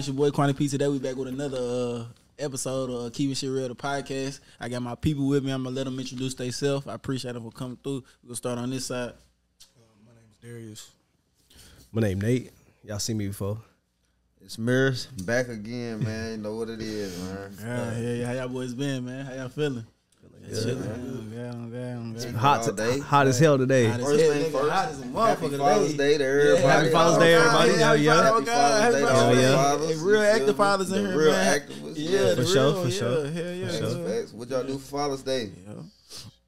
It's your boy Quanny P. Today we back with another uh, episode of Keeping Shit Real, the podcast. I got my people with me. I'm gonna let them introduce themselves. I appreciate them for coming through. We'll start on this side. My name's Darius. My name Nate. Y'all seen me before. It's Mer's back again, man. You know what it is, man. Yeah, yeah, yeah. How y'all boys been, man? How y'all feeling? Good, Chilling. Yeah, yeah, yeah. Hot, all day. hot as hell today. Hot as First hell, thing first, Hot as a Happy Father's. Day to everybody. Happy Father's Day, everybody. Yeah, Yeah, yeah. Happy Father's Day. to all the fathers. Real active fathers in here, real man. activists. Yeah, For the sure, for sure. Hell yeah. Facts, What y'all do for Father's Day?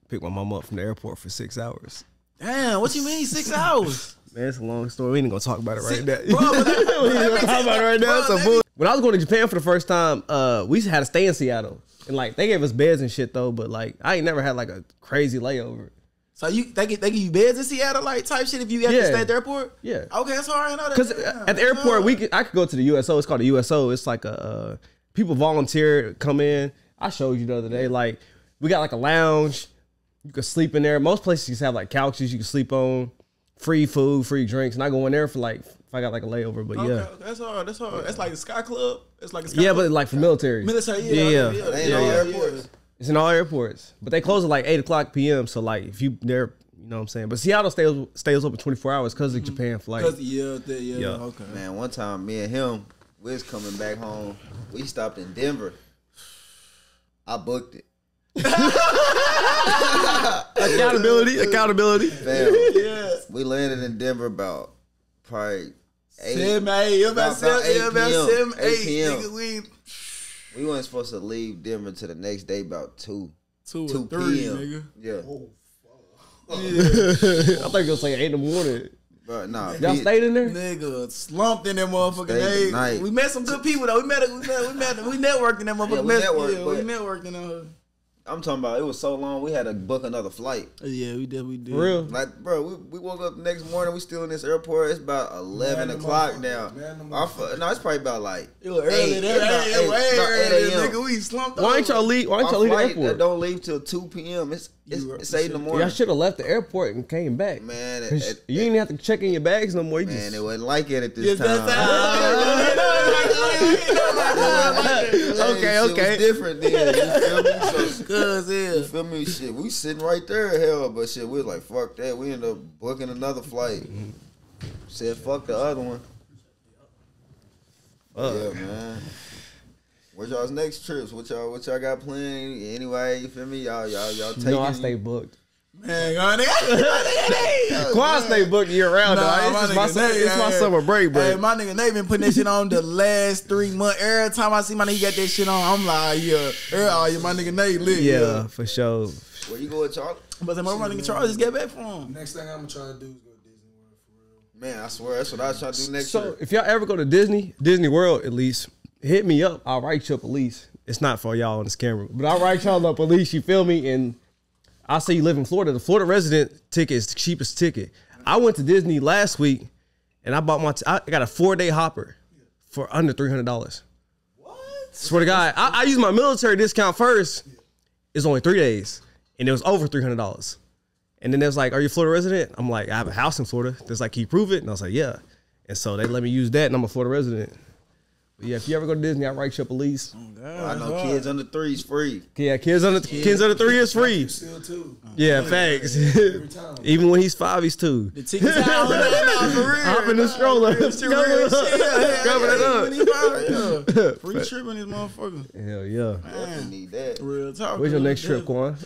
Pick my mom up from the airport for six hours. Damn, what you mean six hours? Man, it's a long story. We ain't gonna talk about it right Six- now. Bro, but that- we ain't gonna talk about it right now. Bro, It's a bull- When I was going to Japan for the first time, uh, we had to stay in Seattle, and like they gave us beds and shit though. But like I ain't never had like a crazy layover. So you they get they give you beds in Seattle like type shit if you have to stay at the airport? Yeah. Okay, that's all right. I know that. Because Damn, at the airport, yeah. we could, I could go to the USO. It's called the USO. It's like a uh, people volunteer come in. I showed you the other day. Like we got like a lounge. You could sleep in there. Most places have like couches you can sleep on. Free food, free drinks, and I go in there for like if I got like a layover. But Okay, yeah, okay, that's all. That's all. That's like the Sky Club. It's like a Sky yeah, Club. but like for military. military. Yeah, yeah, okay, yeah. yeah, yeah, yeah, airports. It's in all airports, but they close at like eight o'clock p.m. So like if you there, you know what I'm saying. But Seattle stays stays open 24 hours because of mm-hmm. Japan flight. Cause yeah, the, yeah, Yeah. okay. Man, one time me and him, we was coming back home. We stopped in Denver. I booked it. Accountability, accountability. Fam, Yeah. we landed in Denver about probably eight. Seven, eight. Yeah, about About seven, 8 about PM. seven, 8. PM. Nigga, we We weren't supposed to leave Denver to the next day about two. two, Two or three, p.m. nigga. Yeah, oh, I think it was like eight in the morning. but nah. Y'all P- stayed in there? Nigga slumped in that motherfucking Stayed the day. night. We met some good people though. We met, we met, we met, we networked in that motherfucking. Yeah, we mess- networked, yeah, we but- networked in that. I'm talking about it was so long we had to book another flight. Yeah, we did, we did. For real? Like, bro, we, we woke up the next morning. We still in this airport. It's about eleven Man, o'clock motherfucker. now. Man, the Our fu- no, it's probably about like It was early. Eight. there. It's about Hey, eight. it was It's about early, 8 a.m. nigga. We slumped. Why ain't y'all leave? Why ain't y'all leave the airport? don't leave till two p.m. It's it's, were- it's eight in the Y'all should have left the airport and came back. Man, it- it- you didn't have to check in your bags no more. You Man, just, it wasn't like it at this time. that's Hey, Okay, shit okay. was different then. You feel me? So, You feel me? Shit, we sitting right there, hell, but shit, we was like, fuck that. We ended up booking another flight. Said fuck the other one. Yeah, man. What y'all's next trips? What y'all what y'all got planned? Anyway, you feel me? Y'all y'all y'all taking know, I stay booked. Man, go nigga. Quan stay booked year round. Nah, dog. my It's, just my, nigga, summer, it's my summer break, bro. Hey, my nigga, they been putting that shit on the last three months. Every time I see my nigga got that shit on, I'm like, yeah, every, oh, yeah, my nigga Nate lit. yeah, Yeah. for sure. Where you going, Charlie? But then my nigga Charles just get back from him. Next thing I'm gonna try to do is go to Disney World for real. Man, I swear that's what I try to do next So year. if y'all ever go to Disney, Disney World at least, hit me up. I'll write you up at least. It's not for y'all on this camera, but I'll write y'all up at least. You feel me? And I'll say you live in Florida. The Florida resident ticket is the cheapest ticket. I went to Disney last week, and I bought my. T- I got a four day hopper for under three hundred dollars. What? Swear to God, I, I used my military discount first. It's only three days, and it was over three hundred dollars. And then they was like, "Are you a Florida resident?" I'm like, "I have a house in Florida." There's like, "Can you prove it?" And I was like, "Yeah." And so they let me use that, and I'm a Florida resident. But yeah, if you ever go to Disney, I write you up a lease. I know kids under three is free. Yeah, kids under kids under three is free. Still too. Yeah, facts. Every time. Even when he's five, he's two. The tickets out on that now, for real. Hop in the stroller. Real shit, real shit. Yeah, Cover yeah, it up. when he found- yeah. Free tripping this motherfucker. Hell yeah. Definitely need that. Real talk. Where's your next trip, shit. Quan?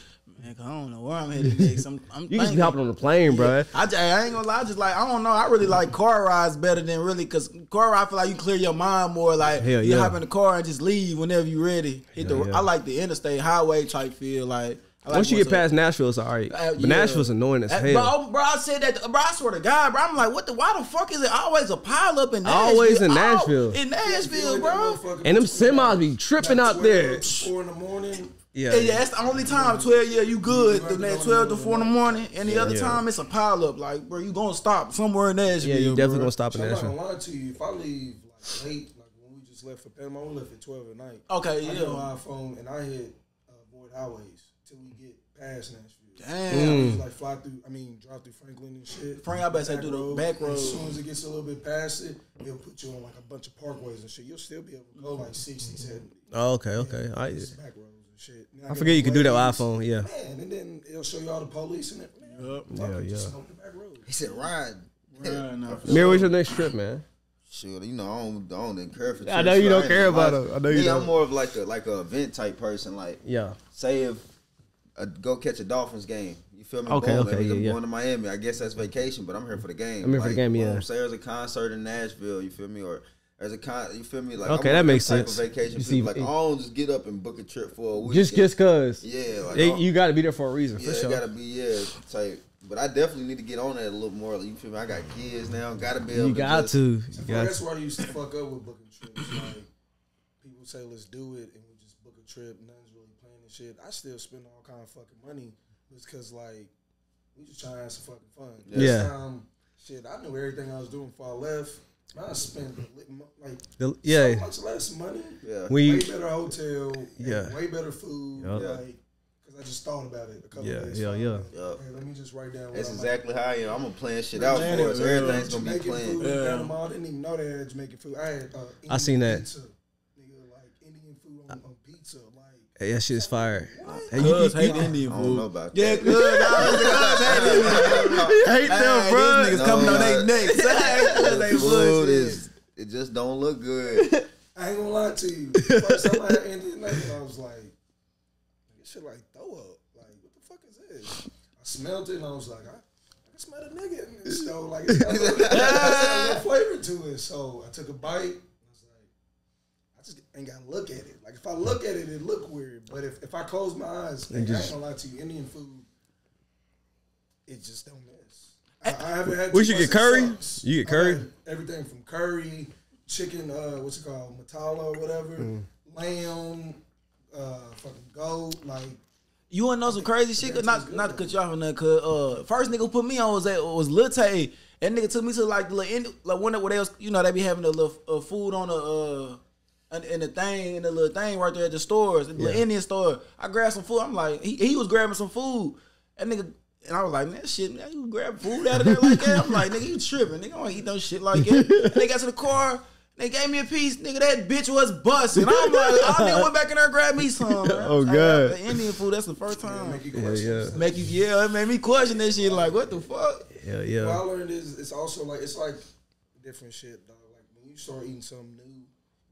Man, 'cause I don't know where I'm headed next. I'm, I'm You just be thinking. hopping on the plane, bro. I ain't gonna lie, I just like I don't know. I really like car rides better than really because car ride I feel like you clear your mind more. Like Hell you yeah. hop in the car and just leave whenever you ready. Hit the yeah. I like the interstate highway type feel. Like like Once you get past Nashville, it's all right. Uh, But yeah. Nashville's annoying as Uh, hell. Bro, bro, I said that, bro. I swear to God, bro. I'm like, what the? Why the fuck is it always a pile up in Nashville? Always in Al- Nashville. in Nashville, Deal with bro. And them semis be tripping like, out there. Four in the morning. Yeah. Yeah, yeah, that's the only time. Twelve, yeah, you good. You Then right twelve to four in the morning, Any the other Yeah. time it's a pile up. Like, bro, you gonna stop somewhere in Nashville. Yeah, you definitely bro. gonna stop in So I'm not gonna lie to you. If I leave like late, like when we just left for Panama, we left at twelve at night. Okay, I yeah. get my phone and I hit uh, Void Highways. till we get past Nashville. Damn. We just, like fly through. I mean, drive through Franklin and shit. Frank, I bet say do the road. back road. As soon as it gets a little bit past it, they'll put you on like a bunch of parkways and shit. You'll still be able to go like 60, 70. Oh, okay, okay. I, back roads and shit. Now I get forget you on can do that with iPhone. Yeah. Man, and then it'll show you all the police and it. Man, Yup. Yeah, yeah. smoke the back road. He said ride. Right now. Mer, what's your next trip, man? Shoot, you know I don't, I don't even care for. I know you don't care ain't about lie. them. I know you Me, don't. I'm more of like a like a event type person. Like Yeah. say if uh, go catch a Dolphins game. You feel me? Okay, Boom, okay, I'm yeah, yeah. going to Miami. I guess that's vacation, but I'm here for the game. I'm here for the game, yeah. Say there's a concert in Nashville. You feel me? Or there's a con. You feel me? Like Okay, I'm that on makes type of sense. vacation. You see- like I don't just get up and book a trip for a week. Just just cause. yeah, like They- I- you got to be there for a reason, yeah, for it sure. gotta be yeah type. But I definitely need to get on that a little more. You feel me? I got kids now. Gotta be able You to got just- to. You So got that's to. why I used to fuck up with booking trips. Like people say, let's do it, and we just book a trip. Nothing's really planning shit. I still spend all kind of fucking money, just cause like we just trying to have some fucking fun. Yeah. This time, shit, I knew everything I was doing before I left. I spent like The- so Yeah. much less money. Yeah. We way better hotel. Yeah. Yeah. Way better food. Yup. Like, cause I just thought about it a couple Yeah, days. yeah, ago. yeah. Like, Yup. hey, let me just write down. That's I'm exactly how I am. I'm gonna plan shit out Man, for us. yeah. Everything's gonna be Jamaican planned. food in Yeah. Panama. I didn't even know they had Jamaican food. I had uh, I seen that. Pizza. Nigga, like Indian food on, on pizza. Like, Hey, that shit is fire. Hey, you, you, hate you, Indian I don't food. know about Yeah, that. cuz. Cuz hate Indian food. hate them, Hey, bro. These niggas coming on No, their necks. They Food is it just don't look good. I ain't gonna lie to you. First time I had Indian nugget, I was like, this shit like throw up. Like, what the fuck is this? I smelled it and I was like, I, I can smell the nigga in this though. Like, it's got a it's got a little flavor to it. So I took a bite. I was like, I just ain't gotta look at it. Like, if I look at it, it look weird. But if, if I close my eyes, like, I just- ain't gonna lie to you, Indian food, it just don't miss. I, I haven't had. We should get curry? sucks. You get curry? Everything from curry, chicken, uh, what's it called, masala or whatever, Mm. lamb, uh, fucking goat, like You wanna know some crazy shit? 'Cause Not not to cut you off on that. Cause uh, first nigga put me on was that was Lil Tay. That nigga took me to like the little Indi- like one where they was you know they be having a little uh, food on the uh in, in the thing and the little thing right there at the stores, the Yeah. Indian store. I grabbed some food. I'm like he, he was grabbing some food. That nigga. And I was like, man, shit, man, you grab food out of there like that? I'm like, nigga, you tripping. Nigga, I don't eat no shit like that. And they got to the car, they gave me a piece. Nigga, that bitch was busting. I'm like, I nigga went back in there and grabbed me some. man. Oh, I- I- God. The Indian food, that's the first time. make you Yeah, question. yeah. Make you, yeah, it made me question that shit. Like, what the fuck? Yeah, yeah. What. I learned is it's also like it's like different shit, dog. Like when you start eating something new, you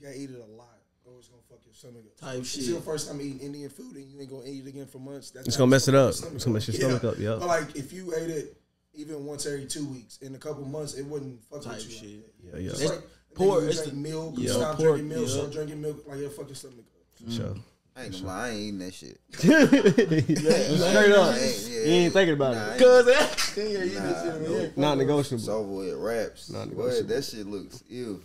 gotta eat it a lot. Or it's gonna fuck your stomach up. Type shit. It's shit. your first time eating Indian food and you ain't gonna eat it again for months. That's It's gonna mess it up. It's gonna mess your stomach up, yeah. But like if you ate it even once every two weeks, in a couple months, it wouldn't fuck Type with you. shit. Like Yeah, that. yeah. Just It's like pork, You it's drink the- milk. yeah, You stop pork, drinking milk. yeah. Start drinking milk. Like it'll fuck your stomach up. For sure. I ain't gonna lie, I ain't eating that shit. Straight up. I ain't- yeah, You ain't thinking about nah, it. ain't- Cause that, yeah, Nah, just sit nope. Not It's negotiable. over with raps. Non-negotiable. Boy, that shit looks ew.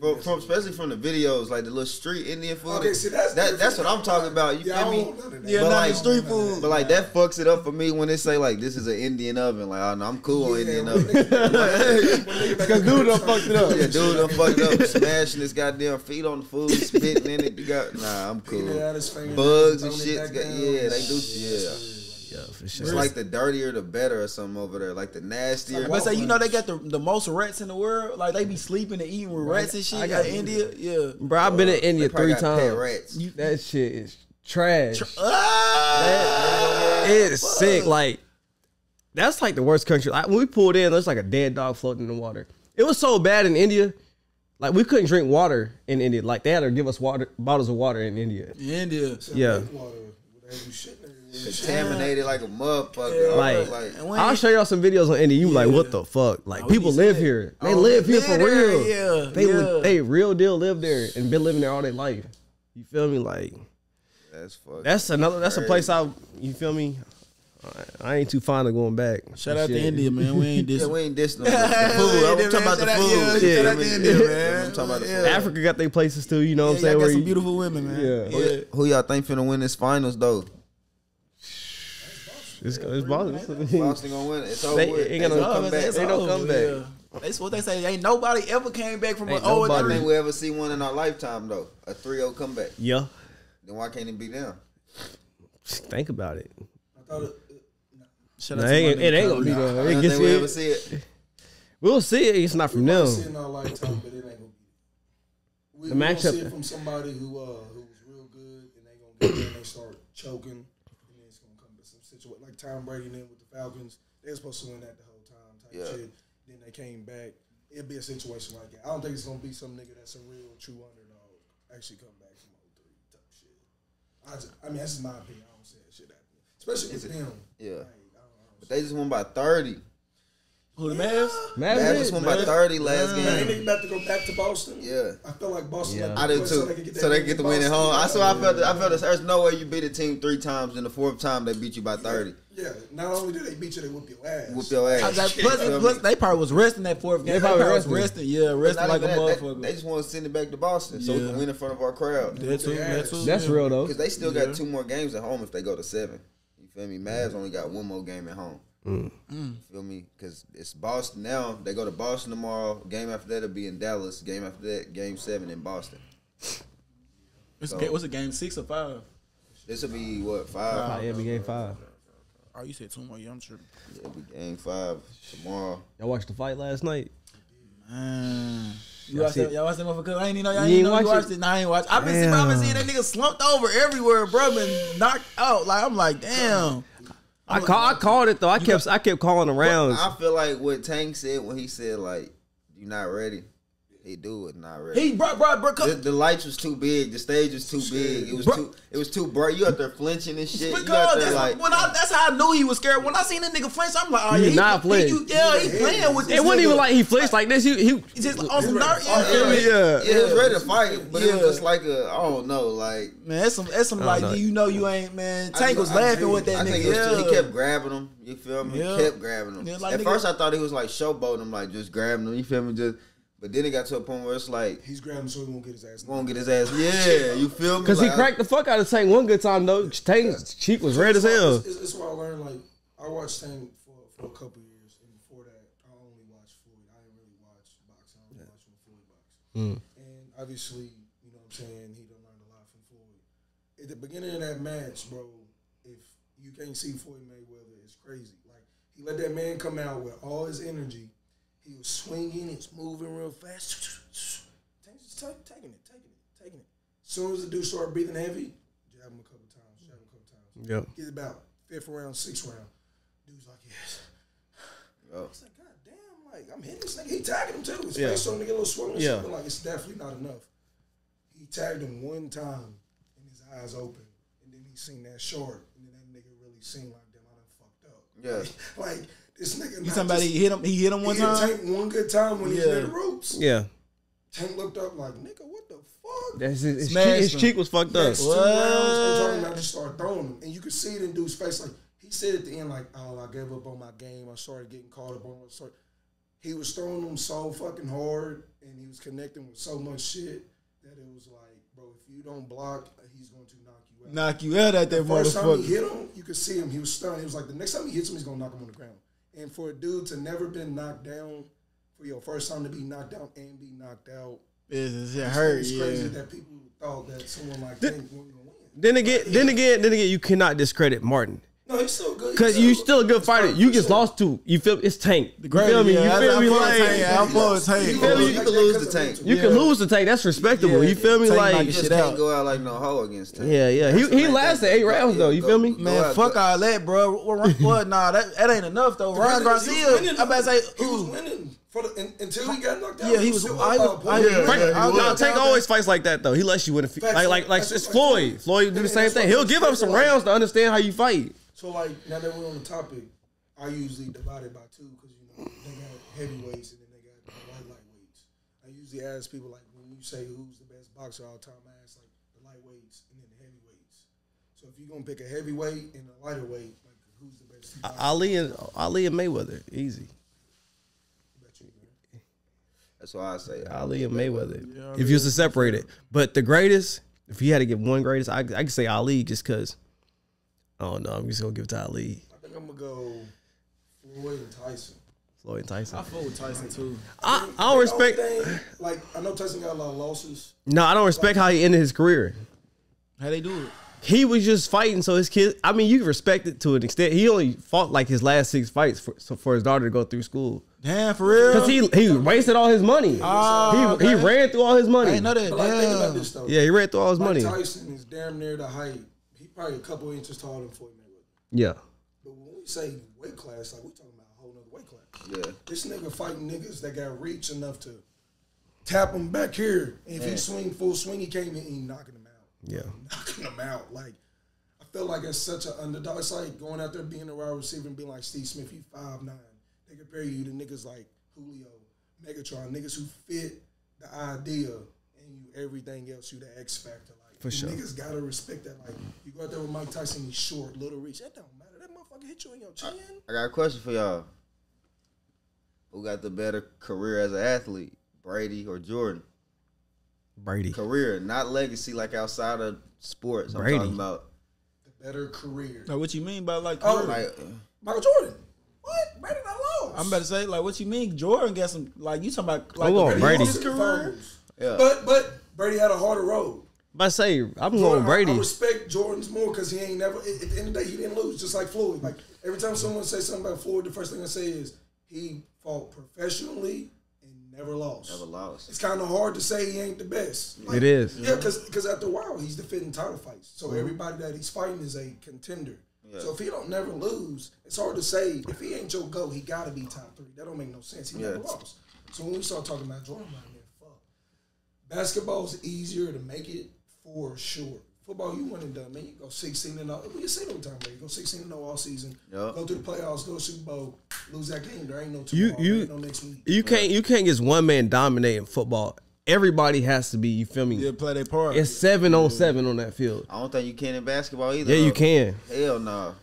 From, from especially from the videos, like the little street Indian food. Okay, see, that's that, that's what I'm talking about. You Yeah, feel me? want none of that. Yeah, But not like- street food. But like that fucks it up for me when they say like this is an Indian oven. Like, oh no, I'm cool on Indian oven. Because dude done fucked it up. yeah, dude, I'm fucked up, smashing his goddamn feet on the food, spitting in it. You got nah, I'm Eating it out cool. Bugs and shit. back got- down. Yeah, they do. Yeah, Yeah, for it's like the dirtier the better or something over there. Like the nastier. But say, you know, they got the, the most rats in the world. Like, they be sleeping and eating with rats and shit. I got- Like India, yeah. Bro, I've been in India three times. Rats. You, that shit is trash. Ah! It is sick. Like that's like the worst country. Like, when we pulled in, there's like a dead dog floating in the water. It was so bad in India. Like we couldn't drink water in India. Like they had to give us water bottles of water in India. India. Yeah. Lake water, where they do shit everywhere. Contaminated like a motherfucker. Yeah. Like- like I'll show y'all some videos on India. You like what the fuck? Like Oh, people live sick. here. They Oh, live here for real. yeah, They yeah. they real deal live there and been living there all their life. You feel me? Like that's fucking. that's another. That's a place I. You feel me? I, I ain't too fond of going back. Shout out to India, man. We ain't yeah, this. we ain't dissing them. The food. I'm talking about the food. yeah, Yeah. shout out to India, man. I'm talking about the food. Africa got their places too. You know what I'm saying? y'all got Where some you- beautiful women, man. Yeah. yeah. Who y'all think finna win this finals though? It's, it's Boston. Boston gonna win. It's over They with. ain't gonna gonna come back. They don't come back. That's what they say. Ain't nobody ever came back from Ain't an 0 I nobody. think we ever see one in our lifetime though. A 3-0 comeback. Yeah, Then why can't it be them? Think about it. I thought it, Shout Nah, out to it ain't, it ain't gonna be Cody. there. I don't think we ever see it. We'll see it. It's not from we might them. see it in our lifetime, but it ain't gonna be. We, The we gonna matchup- see it from somebody who uh who was real good, and they gonna get there and they start choking, and then it's gonna come to some situation like Tom Brady then with the Falcons. They were supposed to win that the whole time type Yeah. shit. Then they came back. It'd be a situation like that. I don't think it's gonna be some nigga that's a real true underdog actually come back from 03 type shit. I, just, I mean that's just my opinion. I don't see that shit happening, especially with them. Yeah. Like, I don't, I don't But they just won by 30. Who the Mavs? Man, Mavs just won by 30 last Now, ain't game. they about to go back to Boston? Yeah. I feel like Boston. Yeah. like, I do play too. So they can get, So they get the win at home. I saw. I felt. I felt. There's no way you beat a team three times, and the fourth time they beat you by thirty. Yeah. Not only do they beat you, they whoop your ass. Whoop your ass. like, plus, Feel plus, they probably was resting that fourth game. They probably probably was resting. resting. Yeah, resting Not like a that, motherfucker. They, they just want to send it back to Boston so we can win in front of our crowd. that too. That too. That's yeah. real though. Because they still got two more games at home if they go to seven. You feel me? Mavs only got one more game at home. Mm. You feel me? Because it's Boston now. They go to Boston tomorrow. Game after that will be in Dallas. Game after that, game seven in Boston. It's a what's it, game six or five? This will be what five? Yeah, we game five. Oh, you said two more. Yeah, I'm tripping. It'll be game five tomorrow. Y'all watched the fight last night. Man. You Y'all watched that? it? Y'all watched that motherfucker? I ain't even know. Y'all You ain't ain't know you watch watched it? it. Nah, I ain't watched. I've been seeing, I've been seeing that nigga slumped over everywhere, bro. Been knocked out. Like I'm like, damn. I call, I called it though. I kept I kept calling around. I feel like what Tank said when he said like, you're not ready." He do it not ready. He bro, bro, bro. the, the lights was too big. The stage was too big. It was Bro. too. It was too bright. You out there flinching and shit. You out because there that's, like. when I, that's how I knew he was scared. When I seen that nigga flinch, I'm like, oh He yeah, did not he, flinch. He, yeah, he playing with this. it wasn't nigga. even like he flinched like this. He he just on some nerve. Yeah, yeah, Yeah. yeah, he was ready to fight, but it was Yeah. just like a, I don't know, like Man, that's some, that's some like, don't know. you know, you ain't, man. I Tank just- was I laughing with that I nigga. it was yeah. too, he kept grabbing him. You feel me? Yeah. He kept grabbing him. Yeah, like At nigga- first, I thought he was like showboating him, like just grabbing him. You feel me? Just, but then it got to a point where it's like He's grabbing so he won't get his ass. won't get his ass. Yeah, you feel me? because he cracked the fuck out of Tank one good time though. Tank's cheek was red as hell. It's, it's what I learned. Like I watched Tank for, for a couple years, and before that, I only watched Floyd. I didn't really watch boxing. I only watched when Floyd box. Hmm. And obviously, you know what I'm saying. He done learned a lot from Floyd. At the beginning of that match, bro, if you can't see Floyd Mayweather, it's crazy. Like he let that man come out with all his energy. He was swinging. He was moving real fast. Just taking it, taking it, taking it. As soon as the dude started breathing heavy, jab him a couple times, jab him a couple times. Yep. Get about fifth round, sixth round. Dude's like, yes. Oh. It's like, God damn, like I'm hitting this nigga. He tagged him too. His Yeah. face starting to get a little swollen. Yeah. Yeah. Like it's definitely not enough. He tagged him one time and his eyes open. And then he seen that short. And then that nigga really seen like, damn, I done fucked up. Yeah. Like this nigga. You not talking about just- he hit him? He hit him one he hit time. Tank one good time when he was Yeah. near the ropes. Yeah, Tank looked up like, nigga, what the fuck? that's his, his, cheek, his cheek was fucked up. Next two rounds, I'm talking just start throwing him. And you could see it in dude's face. Like he said at the end, like, oh, I gave up on my game. I started getting caught up on it. He was throwing them so fucking hard and he was connecting with so much shit that it was like, bro, if you don't block, he's going to knock you out. Knock you out at that First time he hit him, you could see him. He was stunned. He was like, the next time he hits him, he's gonna knock him on the ground. And for a dude to never been knocked down, for your first time to be knocked down and be knocked out, It's, it hurt. it's crazy Yeah. that people thought that someone like Tank wasn't gonna win. Then again, then again, then again, you cannot discredit Martin No, he's still good. because He's you still a good fighter. You just lost to you feel it's Tank. You Great, feel me? You feel I- me? I fuck Like Tank, yeah, I fuck with Tank. You can, lose, you can lose to Tank. you can lose the Tank. That's respectable. Yeah, you feel me? Tank Like You just can't out. go out like no hoe against Tank. yeah, yeah. He That's he like lasted that. eight rounds though. You Go- feel me? Man, out, fuck go- all that, bro. What, what, nah, that, that ain't enough though. Ryan Garcia, I'm about to say, he was winning the, until he got knocked out. Yeah, he was- still I up was- by a I- point. yeah, Frank, yeah, he nah, was. Tank always fights like that though. He lets you win. A few, Facts, like like like it's Floyd. Floyd do the same thing. He'll give up some rounds to understand how you fight. So like now that we're on the topic, I usually divide it by two because you know they got heavyweights and then they got light lightweights. I usually ask people like when you say who's the best boxer all time, I ask like the lightweights and then the heavyweights. So if you're gonna pick a heavyweight and a lighter weight, like who's the best? boxer? Ali and Ali and Mayweather, easy. Bet you, man. That's why I say Ali and Mayweather. if you was to separate it, but the greatest, if you had to give one greatest, I I could say Ali just because. Oh no, I'm just gonna give it to Ali, I think I'm gonna go Floyd and Tyson. Floyd and Tyson. I fuck with Tyson too. I, I don't The only respect. thing, like I know Tyson got a lot of losses. No, I don't respect how he ended his career. How they do it? he was just fighting. So his kid, I mean, you respect it to an extent. He only fought like his last six fights for, so for his daughter to go through school Damn, for real. because he he wasted all his money. Oh, he he ran through all his money. didn't know that. But like, think about this though. Yeah, he ran through all his Mike money. Tyson is damn near the height. He probably a couple inches taller than Floyd Mayweather. Yeah, But when we say weight class, like we talking about a whole other weight class. Yeah. This nigga fighting niggas that got reach enough to tap him back here. And if he swing full swing, he came in and he knocking him out. yeah. Knocking him out. Like I feel like it's such an underdog. It's like going out there being a wide receiver and being like Steve Smith, you five nine. They compare you to niggas like Julio, Megatron, niggas who fit the idea and you everything else, you the X factor. Like For sure. niggas gotta respect that. Like you go out there with Mike Tyson, he's short, little reach. That don't matter. That motherfucker hit you in your chin. I got a question for y'all. Who got the better career as an athlete, Brady or Jordan? Brady. Career, not legacy, like outside of sports. I'm Brady. talking about. The better career. Now, what you mean by like? Oh, career? Like, Michael Jordan. What? Brady not lost. I'm about to say like, what you mean? Jordan got some like you talking about like Hold on, the Brady. career? yeah. But but Brady had a harder road. But I say I'm Jordan, going Brady. I, respect Jordan's more because he ain't never. At, at the end of the day, he didn't lose. Just like Floyd. Like every time someone says something about Floyd, the first thing I say is he fought professionally and never lost. Never lost. It's kind of hard to say he ain't the best. Like, It is. Yeah, because after a while he's defending title fights. So mm-hmm. everybody that he's fighting is a contender. Yeah. So if he don't never lose, it's hard to say if he ain't your go, he got to be top three. That don't make no sense. He never lost. So when we start talking about Jordan, I'm like, man, fuck. Basketball is easier to make it for sure. Football, you win and done, man. You go 16 and 0. We see no time, man. You go 16 and 0 all season. Yup. Go through the playoffs, go to Super Bowl, lose that game. There ain't no You- tomorrow. you- there ain't no next week. You can't you can't just one man dominating football. Everybody has to be. You feel me? Yeah, play their part. It's seven on seven on that field. I don't think you can in basketball either. Yeah, you can. Hell no.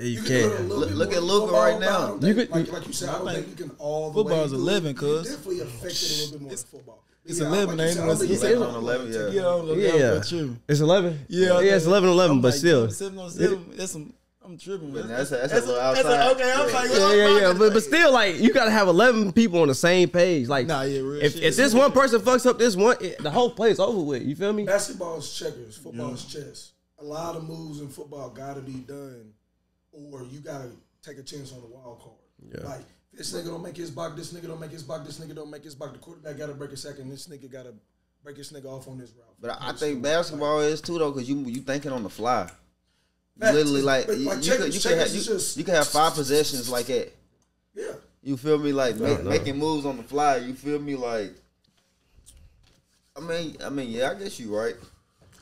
Yeah, you You can do can. Look- look at in Luka football, right now. don't You could- like, like you said, I don't I think think you can all the football's way a do it. living, You cuz. definitely affected a little bit more than football. it's Yeah, 11, like ain't said, it? I It's eleven 11, yeah. Yeah, I'm looking Yeah, it's eleven. Yeah, yeah, it's 11 11, I'm but like, still. seven on seven. That's some. I'm tripping. But man. that's a- that's a little that's outside. okay, I'm Yeah. like, Yeah, yeah, yeah. But, but still, like, you gotta have eleven people on the same page. Like, Nah, yeah, real if, shit. if this one person fucks up this one, it, the whole play is over with. You feel me? Basketball is checkers. Football is chess. A lot of moves in football got to be done, or you got to take a chance on the wild card. Yeah. Like this nigga don't make his block. This nigga don't make his block. This nigga don't make his block. The quarterback got to break a second. This nigga got to break his nigga off on his route. But I, I think basketball is too though, cause you you thinking on the fly. You literally like, But you, like you checkers- could, you, could have, you, just- you could have five possessions like that. Yeah. You feel me? Like ma- no. making moves on the fly. You feel me? Like, I mean, I mean, yeah, I guess you right.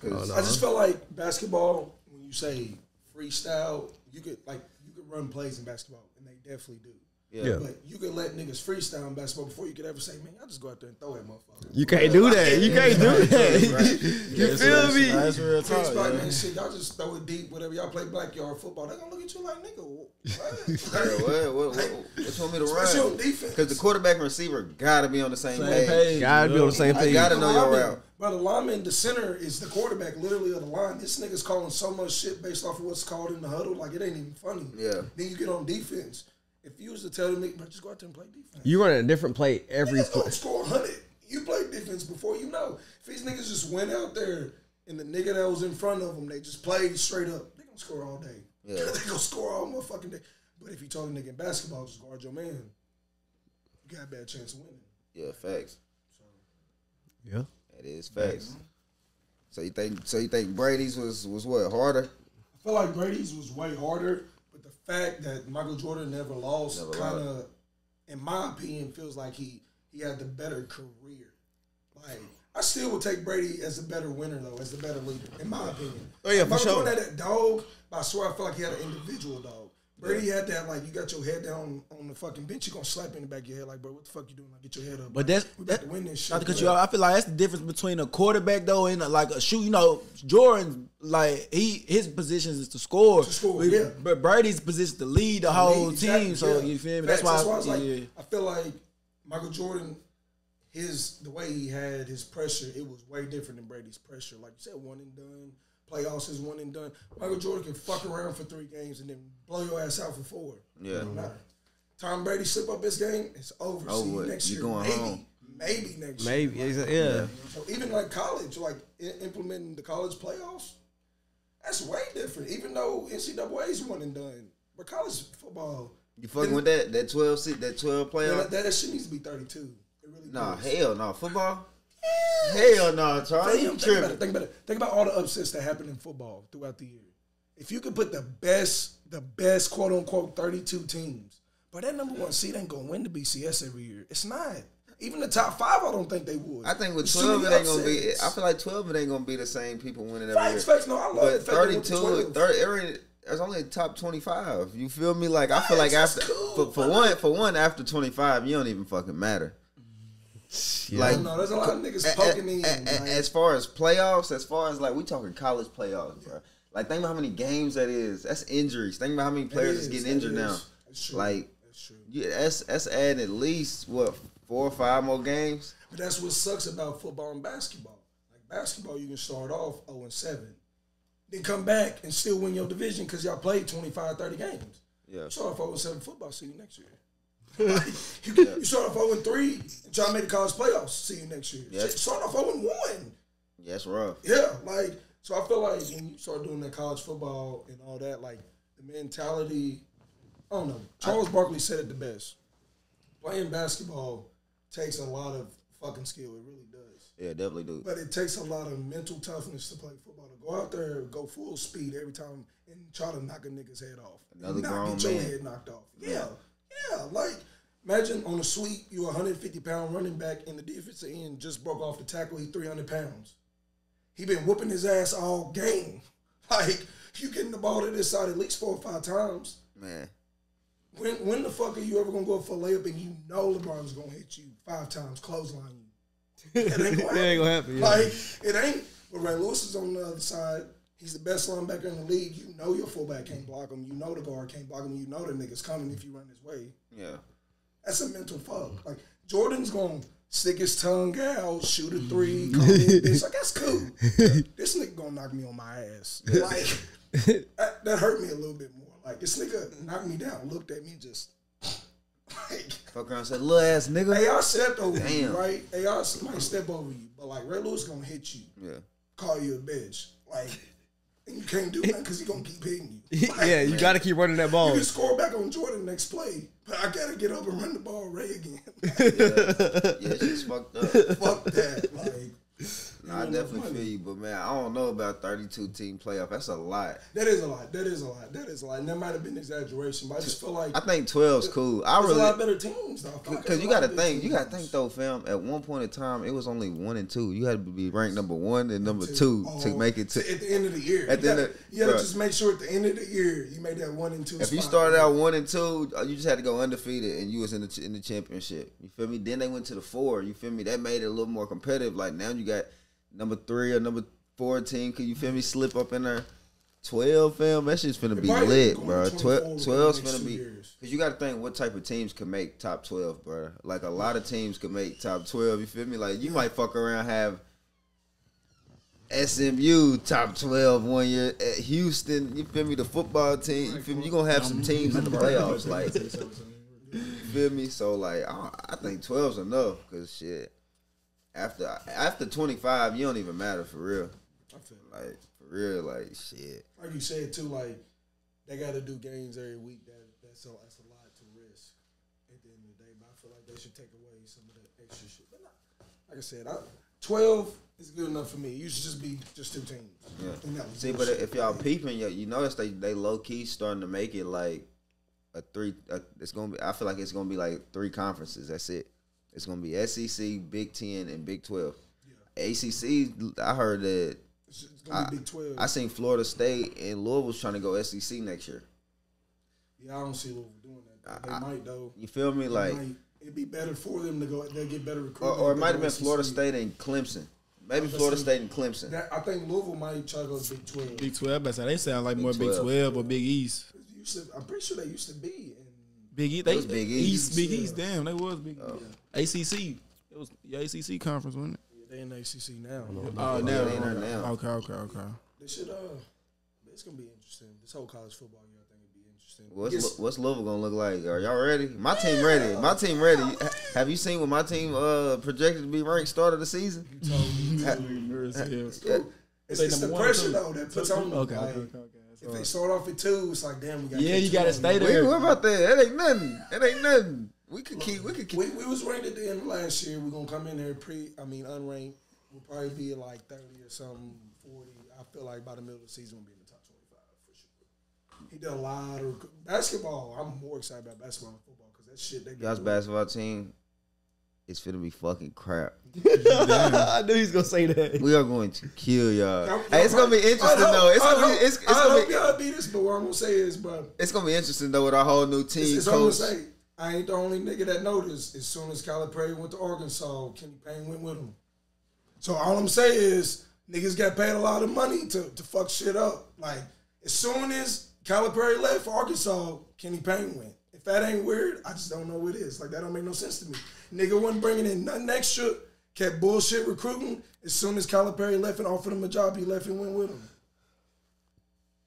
'Cause- Oh, I just felt like basketball. When you say freestyle, you could like you could run plays in basketball, and they definitely do. yeah. Yeah. But you could let niggas freestyle in basketball before you could ever say, "Man, I just go out there and throw that motherfucker." You can't do that. You can't do that. You feel me? That's real Chris talk. Black, yeah. man, shit, y'all just throw it deep, whatever. Y'all play backyard football, they gonna look at you like, nigga, what? Yeah, what, what, what, what you want me to Especially on run? defense. Because the quarterback and receiver gotta be on the same, Same page. page. Gotta be on the same I page. gotta know your lineman, route. Bro, the lineman, the center is the quarterback, literally of the line. This nigga's calling so much shit based off of what's called in the huddle, like it ain't even funny. Yeah. Then you get on defense. If you was to tell them, bro, just go out there and play defense. You running a different play every Niggas play. gonna score 100. You play defense before you know. If these niggas just went out there and the nigga that was in front of them, they just played straight up, they gonna score all day. Yeah. they gonna score all motherfucking day. But if you told a nigga in basketball, just guard your man, you got a bad chance of winning. Yeah, facts. Yeah. That is facts. So you think? So you think Brady's was was what harder? I feel like Brady's was way harder, but the fact that Michael Jordan never lost kind of, in my opinion, feels like he he had the better career. Like I still would take Brady as a better winner though, as the better leader, in my opinion. Oh, yeah, for Michael sure. Jordan had that dog, but I swear I feel like he had an individual dog. Brady had that like you got your head down on the fucking bench, you gonna slap in the back of your head like, bro, what the fuck you doing? Like, get your head up. But that's we that, to win this shit. Not to cut you off, I feel like that's the difference between a quarterback though and a, like a shoot. You know, Jordan like he his position is to score. To score, but, yeah. but Brady's position to lead the whole Exactly, team. So yeah. you feel me? Facts. That's why. I was like, yeah. I feel like Michael Jordan, his the way he had his pressure, it was way different than Brady's pressure. Like you said, one and done. Playoffs is one and done. Michael Jordan can fuck around for three games and then blow your ass out for four. Yeah. Nah. Tom Brady slip up his game, it's over. Over See you with. next You year. going maybe, home. maybe next Maybe. year. Yeah. So even like college, like implementing the college playoffs, That's way different. Even though NCAA's one and done, but college football, You fucking with that? That twelve seat, that twelve yeah, playoff? that, that shit needs to be thirty two. It really Nah, does. hell no. Football? Hell no, Charlie. Think, You think about it. Think about it. Think about all the upsets that happen in football throughout the year. If you could put the best, the best quote unquote thirty two teams, but that number one seed ain't gonna win the BCS every year. It's not. Even the top five, I don't think they would. I think with There's twelve, it ain't gonna be. I feel like twelve, it ain't gonna be the same people winning every Facts, year. facts. No, I love But the fact it went to 32, 30, every, there's only top 25. You feel me? Like, I feel like after, cool. for, for one, for one, after 25, you don't even fucking matter. Like, no, there's a lot of niggas a- a- poking in. a- a- like- as far as playoffs, as far as like, we talking college playoffs, bro. Like, think about how many games that is. That's injuries. Think about how many players is, is, getting injured is. now. That's true. Like, That's true. yeah, that's, that's adding at least, what, four or five more games? But that's what sucks about football and basketball. Like basketball, you can start off 0 and 7, then come back and still win your division because y'all played 25, 30 games. Yeah. You start off 0 and 7 football, see you next year. You, you start off 0 and 3 and try to make the college playoffs, see you next year. Yeah. Start off 0 and 1. Yeah, that's rough. Yeah, like so I feel like when you start doing that college football and all that, like the mentality, I don't know. Charles Barkley said it the best. Playing basketball takes a lot of fucking skill. It really does. Yeah, definitely do. But it takes a lot of mental toughness to play football. To go out there, go full speed every time, and try to knock a nigga's head off. Another not grown get your man. head knocked off. Yeah, yeah. Yeah, like imagine on a sweep, you a 150 pound running back, and the defensive end just broke off the tackle. He 300 pounds. He been whooping his ass all game. Like you getting the ball to this side at least four or five times. Man. When when the fuck are you ever gonna go for a layup and you know LeBron's gonna hit you five times, clothesline you? It ain't gonna It ain't gonna happen, yeah. Like it ain't. But Ray Lewis is on the other side. He's the best linebacker in the league. You know your fullback can't block him. You know the guard can't block him. You know the nigga's coming if you run his way. Yeah. That's a mental fuck. Like Jordan's gonna stick his tongue out, shoot a three, call me a bitch. Like that's cool. this nigga gonna knock me on my ass. Like that, that hurt me a little bit more. Like this nigga knocked me down, looked at me, just like. Fuck around said, little ass nigga. AI stepped over you, Damn. right? AI might step over you, but like Ray Lewis gonna hit you, Yeah. call you a bitch, like, and you can't do nothing because he's gonna keep hitting you. Like, yeah, you got to keep running that ball. You ball. can score back on Jordan next play, but I gotta get up and run the ball Ray again. Yeah, shit's fucked up. Fuck that. Like, I definitely feel you, but man, I don't know about 32 team playoff. That's a lot. that is a lot. That is a lot. That is a lot. And that might have been an exaggeration, but I just feel like I think 12's cool. I there's a lot really better teams, though. Like because you got to think. You got to think though, fam. At one point in time, it was only one and two. You had to be ranked number one and number two to Oh, make it to. at the end of the year. At the you end of- you gotta just make sure at the end of the year you made that one and two. If you spot. started out one and two, uh, you just had to go undefeated, and you was in the in the championship. You feel me? Then they went to the four. You feel me? That made it a little more competitive. Like now you got number three or number four team. Could you feel me? Slip up in there. Twelve, fam. That shit's finna be lit, bro. Twelve, within 12's the next finna be. years. Cause you got to think what type of teams can make top twelve, bro. Like a lot of teams can make top twelve. You feel me? Like you might fuck around have. SMU top twelve one year at Houston. You feel me? The football team. You feel me? You gonna have some teams in the playoffs. Like you feel me? So like, I, I think 12's enough. Cause shit, after after 25, you don't even matter for real. I feel. Like for real, like shit. like you said too, like they got to do games every week. That that's a that's a lot to risk at the end of the day. But I feel like they should take away some of that extra shit. But not, like I said, I, twelve is good enough for me. You should just be just two teams. Yeah. And that was See, but bullshit. if y'all peeping, you, you notice they they low key starting to make it like a three. A, it's gonna be. I feel like it's gonna be like three conferences. That's it. It's gonna be SEC, Big Ten, and Big Twelve. ACC. I heard that. it's, it's gonna I, be Big Twelve. I seen Florida State and Louisville's trying to go SEC next year. yeah, I don't see Louisville doing that. They I- might though. You feel me? They Like, might. it'd be better for them to go. They'll get better or, or it might have been SEC. Florida State and Clemson. Maybe Florida see, State and Clemson. That, I think Louisville might try to go Big Twelve. Big Twelve. But they sound like more Big 12. Twelve or Big East. Used to- I'm pretty sure they used to be in. Big East. They, was Big East. Big Yeah. East. Damn, they was Big oh. East. ACC. It was the ACC conference, wasn't it? Yeah, They in the ACC now. Oh, Yeah, now. they in now. Okay, okay, okay. They should. Uh, it's gonna be interesting. This whole college football year, I think it'd be interesting. What's Yes. What's Louisville gonna look like? Are y'all ready? My team ready. My team ready. Ha- Have you seen what my team uh projected to be ranked start of the season? You told me. You told me. Nervous as hell. It's cool. It's, the pressure though that puts on them. Okay, like, okay, okay, okay. If they start off at two, it's like damn, we got Yeah, you gotta stay Wait, there. what about that? That ain't nothing. That ain't nothing. We could keep. We could keep. We, we was ranked at the end of last year. We're gonna come in there pre. I mean, unranked. We'll probably be at like thirty or something, forty. I feel like by the middle of the season, we'll be in the top twenty-five for sure. He did a lot of basketball. I'm more excited about basketball than football because that shit they be Y'all's doing. basketball team is finna be fucking crap. I knew he was gonna say that. We are going to kill y'all. Y'all- Hey, it's gonna be interesting hope- though. It's I gonna be. hope- It's, it's I gonna hope be. y'all beat us, but what I'm gonna say is, bro, It's gonna be interesting though with our whole new it's, team it's all I'm coach. I ain't the only nigga that noticed. As soon as Calipari went to Arkansas, Kenny Payne went with him. So all I'm saying is, niggas got paid a lot of money to, to fuck shit up. Like as soon as Calipari left for Arkansas, Kenny Payne went. If that ain't weird, I just don't know what it is. Like that don't make no sense to me. Nigga wasn't bringing in nothing extra. Kept bullshit recruiting. As soon as Calipari left and offered him a job, he left and went with him.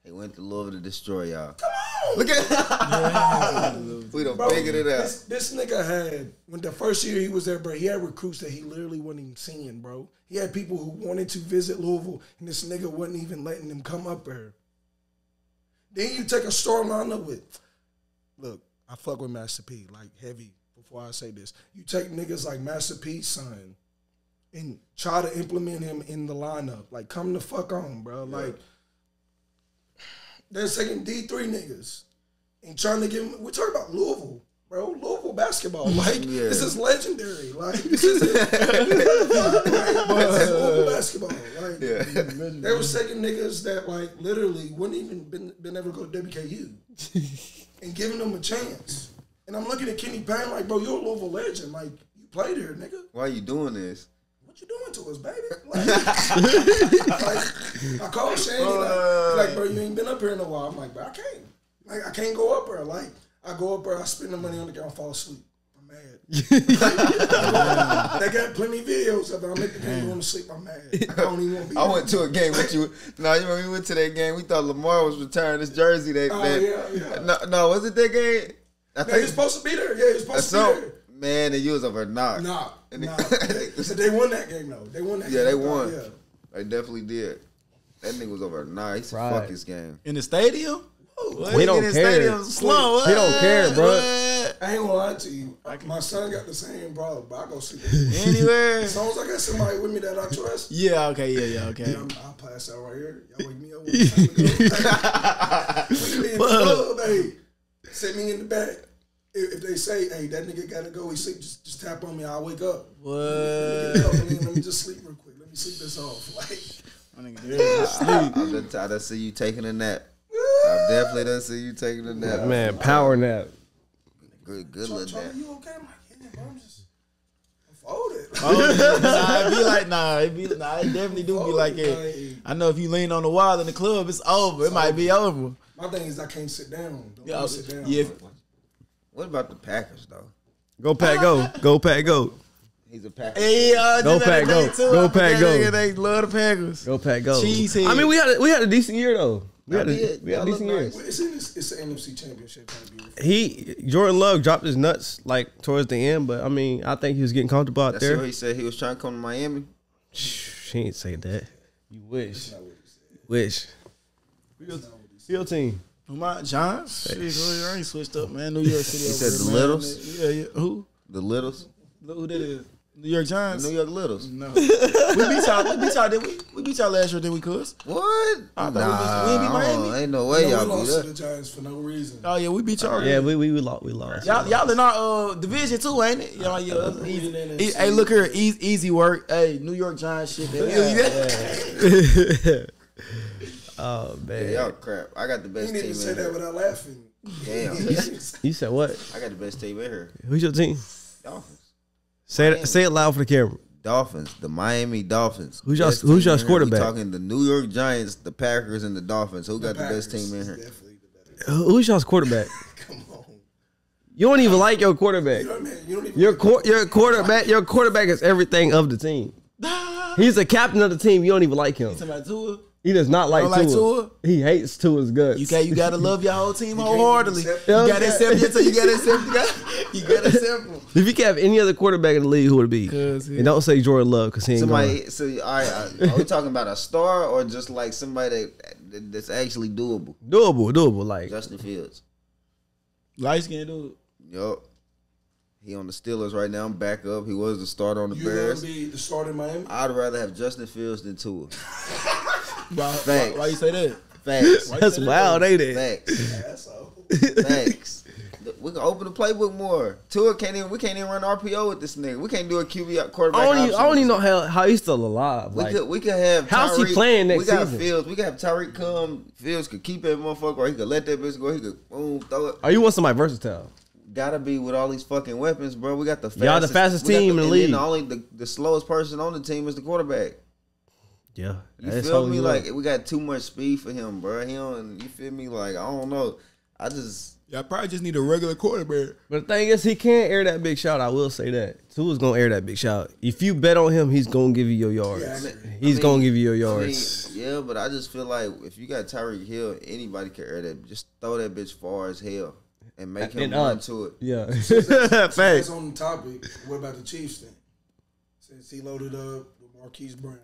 He went to Louisville to destroy y'all. Come on, Look at. we done Bro, figured it out. This, this nigga had when the first year he was there, bro. He had recruits that he literally wasn't even seeing, bro. He had people who wanted to visit Louisville, and this nigga wasn't even letting them come up there. Then you take a storyline up with, look, I fuck with Master P like heavy. Before I say this, you take niggas like Master P's son, and try to implement him in the lineup. Like, come the fuck on, bro. Like, they're taking D three niggas and trying to give him. We're talking about Louisville, bro. Louisville basketball. Like Yeah. this is legendary. Like this is like, Louisville basketball. Like Yeah. they were taking niggas that like literally wouldn't even been been able to go to WKU and giving them a chance. And I'm looking at Kenny Payne like, bro, you're a Louisville legend. Like you played here, nigga. Why are you doing this? What you doing to us, baby? Like, like, I called Shane. Like, like, bro, you ain't been up here in a while. I'm like, bro, I can't. Like, I can't go up there. Like, I go up there, I spend the money on the game, I fall asleep. I'm mad. they got plenty of videos of it. I'm at the game going to sleep. I'm mad. I don't even want to be. I went to a game with you. No, you remember we went to that game. We thought Lamar was retiring his jersey. That, Oh, that yeah, yeah. No, no, was it that game? I he's think supposed to be there. Yeah, he's supposed to be there. Man, and you was over knock. Nah, And nah. they- They, they won that game though. They won that. Game. Yeah, game. they won. Yeah. They definitely did. That nigga was over knock. He said, Right. "Fuck this game." In the stadium? What? He don't in the care. stadium slow. He don't care, bro. What? I ain't gonna lie to you. My son got the same problem, but I go sleep. Anywhere? As long as I got somebody with me that I trust, Yeah, okay, yeah, yeah, okay. I'm, I'll pass out right here. Y'all wake me up. when it's time to go. we can be in the club, hey. Sit me in the back. If, if they say, hey, that nigga gotta go, he sleep, just, just tap on me, I'll wake up. What? Let me, get up and then let me just sleep real quick. Let me sleep this off. Like, My nigga, yeah, sleep. I done, I done see you taking a nap. I definitely done see you taking a nap. Man, power nap. Good, good Charlie, little nap. you okay? I'm like, yeah, bro, I'm just I'm folded. Oh, nah, it be like nah, it be nah, it definitely do be like it. I know if you lean on the wall in the club, it's over. It might be over. My thing is I can't sit down. Don't Yeah, yeah, sit down. yeah. What about the Packers though? Go pack, go, go pack, go, He's a Packer. Hey, uh, Go Pack, go. too. Go I Pack, go. They love the Packers. go pack, go. Cheesehead. I mean, we had a, we had a decent year though. We had a, we had a decent look year. nice. It's in this, it's an NFC championship. Kind He Jordan Love dropped his nuts like towards the end, but I mean, I think he was getting comfortable out That's there. what he said. He was trying to come to Miami. She ain't say that. You wish. Wish. Your team. Who my Giants? Shit, go- I ain't switched up, man. New York City. He said the man. Littles? Yeah, yeah. Who? The Littles. Look who that is. New York Giants. New York Littles. No. we beat y'all. We beat y'all. Did we? We beat y'all last year. Did we, cuz? What? I thought nah, we just- we ain't beat Miami? oh, ain't no we way we y'all lost beat to us. the Giants for no reason. Oh yeah, we beat y'all. Yeah, we we, we lost. We lost. Y'all, y'all in our uh, division too, ain't it? Y'all, yeah, that's easy. in the E- Hey, look here, easy, easy work. Hey, New York Giants shit. man. oh Yeah, man. y'all crap. I got the best You best need team to say that here. without laughing. Damn. You said what? I got the best team in here. Who's your team? Dolphins. Say it. Say it loud for the camera. Dolphins, the Miami Dolphins. Who's y'all- who's team y'all in. We quarterback? talking the New York Giants, the Packers, and the Dolphins. Who got the best team in here? Definitely the better. Who's y'all's quarterback? Come on. You don't even like your quarterback. You know what I mean? You don't even. Your quar- your quarterback your quarterback is everything of the team. He's the captain of the team. You don't even like him. Somebody Tua. He does not like, like Tua. Tua? He hates Tua's guts. You got you got to love your whole team wholeheartedly. You accept- gotta accept it. So you gotta accept. You gotta, you gotta accept them. if you could have any other quarterback in the league, who would it be? 'Cause he- And don't say Jordan Love because he ain't going. Somebody, so all right, are we talking about a star or just like somebody that, that's actually doable? Doable, doable. Like Justin Fields. Light skin dude. Yup. He on the Steelers right now. I'm back up. He was the starter on the You gonna Bears. be the starter in Miami? I'd rather have Justin Fields than Tua. Why, why, Facts. why you say that? Facts. Why that's say that? wild, ain't it? Facts. Asshole. Facts. We can open the playbook more. Tua can't even. We can't even run RPO with this nigga. We can't do a QB quarterback. I don't, even, I option don't even know how, how he's still alive. We Like, could we could have How's he playing next season? We got season? Fields. We could have Tyreek come. Fields could keep that motherfucker, or he could let that bitch go. He could boom throw it. oh, you want somebody versatile? Gotta be with all these fucking weapons, bro. We got the fastest, Y'all the fastest we got team in the and league. Then the only the, the slowest person on the team is the quarterback. Yeah, You that's feel me? Like look. we got too much speed for him, bro. He don't. You feel me? Like I don't know. I just Yeah, I probably just need a regular quarterback. But the thing is, he can't air that big shot. I will say that. Tua's gonna air that big shot. If you bet on him, he's gonna give you your yards. Yeah, I agree. he's I mean- gonna give you your I mean, yards. yeah, but I just feel like if you got Tyreek Hill, anybody can air that. Just throw that bitch far as hell and make him And run up. to it. yeah, That's facts. on the topic. What about the Chiefs then? Since he loaded up with Marquise Brown,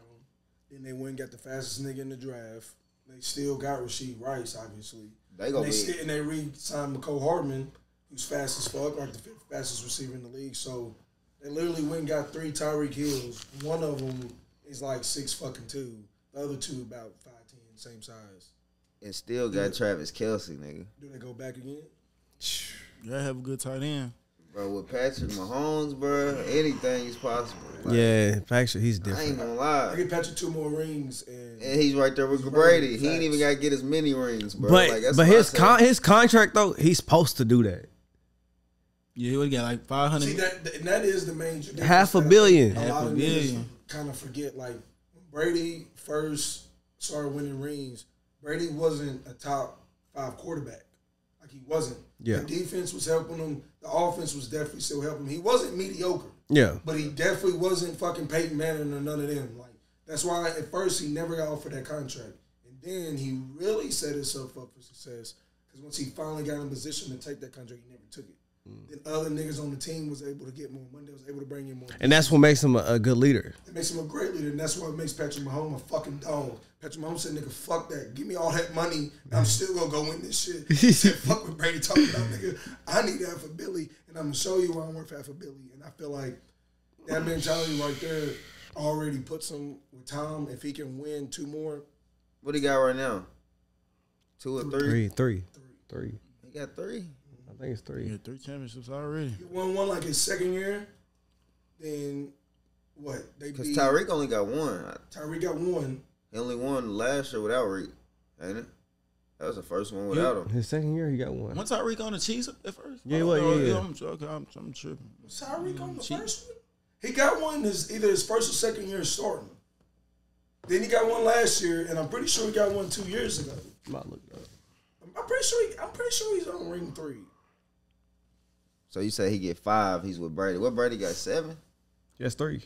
then they went and got the fastest nigga in the draft. They still got Rashee Rice, obviously. They And gonna they, be. still, and they re-signed Mecole Hardman, who's fast as fuck, like the fifth fastest receiver in the league. So they literally went and got three Tyreek Hills. One of them is like six fucking two. The other two about five ten, same size. and still got Travis Kelce, nigga. Do they go back again? Yeah, have a good tight end. Bro, with Patrick Mahomes, bro, anything is possible. Like, Yeah, Patrick, he's different. I ain't gonna lie. I lie. get Patrick two more rings, and And he's right there with Brady. He ain't even got to get as many rings, bro. But like, but his con- his contract though, he's supposed to do that. Yeah, he would get like five hundred. See that, and that is the major difference Half a that billion. A Half lot a of billion. kind of forget. Like Brady first started winning rings, Brady wasn't a top five quarterback. He wasn't. Yeah. The defense was helping him. The offense was definitely still helping him. He wasn't mediocre, Yeah, but he definitely wasn't fucking Peyton Manning or none of them. Like that's why at first he never got offered that contract, and then he really set himself up for success. Because once he finally got in position to take that contract, he never took it. Mm. Then other niggas on the team was able to get more money. They was able to bring in more. and that's what makes him a, a good leader. It makes him a great leader, and that's what makes Patrick Mahomes a fucking dog. Patrick Mahomes said, "Nigga, fuck that. Give me all that money. and I'm still gonna go win this shit." He said, "Fuck what Brady talking about, nigga. I need half for billy, and I'm gonna show you why I'm worth half a billy." And I feel like that mentality right there already puts him with Tom. If he can win two more, What he got right now? Two or three? Three, three, three. He got three. I think it's three. Yeah, three championships already. he won one like his second year, then what? They Because beat Tyreek only got one. Tyreek got one. He only won last year without Reek, ain't it? That was the first one without him. His second year, he got one. One Tyreek on the Chiefs at first. Yeah, Oh, well, no, yeah, yeah. I'm, okay, I'm, I'm tripping. Was Tyreek on the mm, Cheap. first one? He got one his either his first or second year starting. Then he got one last year, and I'm pretty sure he got one two years ago. I'm about to look it up. I'm pretty sure. He, I'm pretty sure he's on ring three. So you say he get five, he's with Brady. What Brady got? Seven? Yes, three.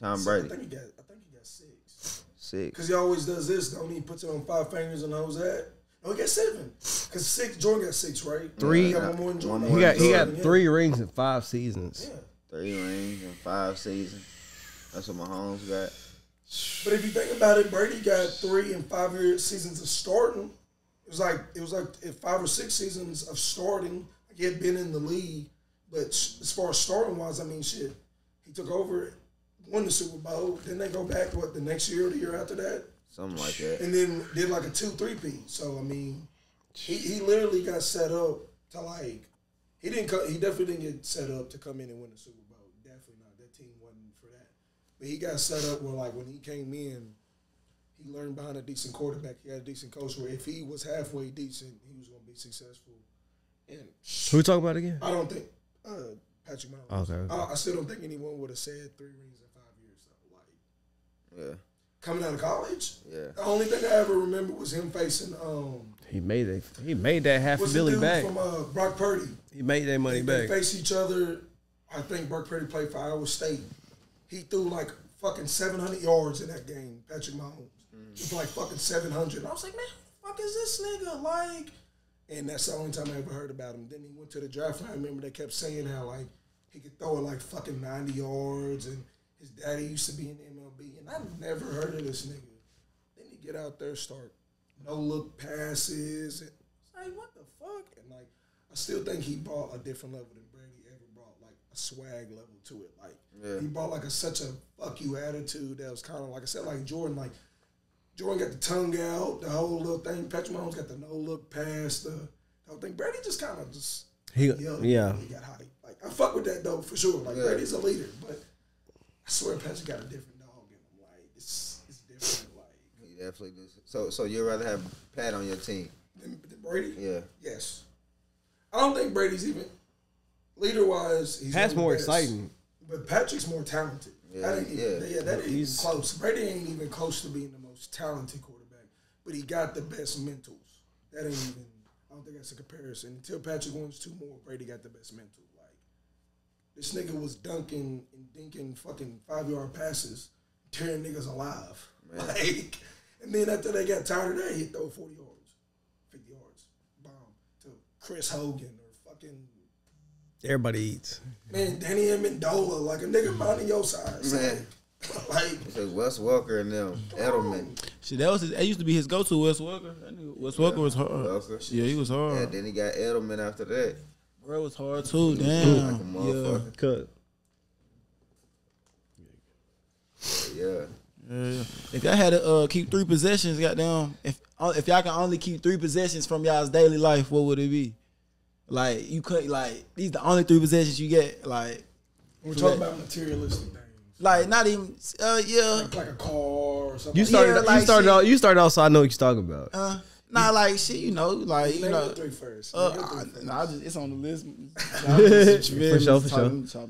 Tom Brady. I Brady. think he got. I think he got six. Six. Because he always does this. Don't he puts it on five fingers and knows that? No, he got seven. Because six. Jordan got six, right? Three. He got one more than Jordan. He got he got Yeah. three rings in five seasons. Yeah. Three rings in five seasons. That's what Mahomes got. But if you think about it, Brady got three and five year seasons of starting. It was like it was like five or six seasons of starting. He had been in the league, but as far as starting wise, I mean, shit, he took over, won the Super Bowl. Then they go back what the next year or the year after that, Something like that. and then did like a two three peat. So I mean, he, he literally got set up to like he didn't co- he definitely didn't get set up to come in and win the Super Bowl. Definitely not. That team wasn't for that. But he got set up where like when he came in, he learned behind a decent quarterback. He had a decent coach. Where if he was halfway decent, he was going to be successful. And Who we talking about again? I don't think uh, Patrick Mahomes. Okay, okay. I, I still don't think anyone would have said three rings in five years. Though. Like Yeah. coming out of college, Yeah. the only thing I ever remember was him facing um He made it. He made that half a what's the billy dude back. from uh, Brock Purdy. He made that money They back. face each other. I think Brock Purdy played for Iowa State. He threw like fucking 700 yards in that game, Patrick Mahomes. It was like fucking 700. And I was like, man, who the fuck is this nigga? Like, and that's the only time I ever heard about him. Then he went to the draft, and I remember they kept saying how, like, he could throw it like fucking 90 yards, and his daddy used to be in the MLB. And I never heard of this nigga. Then he get out there, start no look passes. And it's like, what the fuck? And like, I still think he brought a different level than Brady ever brought, like a swag level to it. Like, Yeah. he brought like a such a fuck you attitude that was kind of like I said, like Jordan, like Jordan got the tongue out, the whole little thing. Patrick Mahomes got the no look pass, the whole thing. Brady just kind of just He, yelled yeah. He got hot. Like I fuck with that though for sure. Like Yeah. Brady's a leader, but I swear Patrick got a different dog in him. Like it's it's different. Like He definitely do. So, so you'd rather have Pat on your team? than, than Brady. Yeah. Yes. I don't think Brady's even leader wise. He's Pat's one of the more best. exciting. But Patrick's more talented. Yeah, that ain't even, yeah. yeah, that He's- close. Brady ain't even close to being the most talented quarterback, but he got the best mentals. That ain't even. I don't think that's a comparison. Until Patrick wins two more, Brady got the best mental. Like this nigga was dunking and dinking fucking five yard passes, tearing niggas alive. Like, and then after they got tired of that, he'd throw forty yards, fifty yards, bomb to Chris Hogan or fucking Everybody eats. Man, Danny Amendola, like a nigga mm. minding your size. Man. Like, It's like Wes Welker and them. Edelman. Shit, that was his, that used to be his go-to. Wes Welker. That nigga, Wes Welker was hard. Welker. Yeah, he was hard. Yeah, then he got Edelman after that. Bro it was hard too. Damn. Like a yeah. Cut. Yeah. Yeah, yeah. If y'all had to uh, keep three possessions, goddamn, if uh, if y'all can only keep three possessions from y'all's daily life, what would it be? Like you could like these the only three possessions you get. Like we're talking about materialistic things. Like not even uh yeah Like, like a car or something. You started. Yeah, like you started out. You started out, so I know what you're talking about. uh not like shit you know like you Name know the three first. uh Name the I, three first. nah, I just it's on the list. For sure, for sure.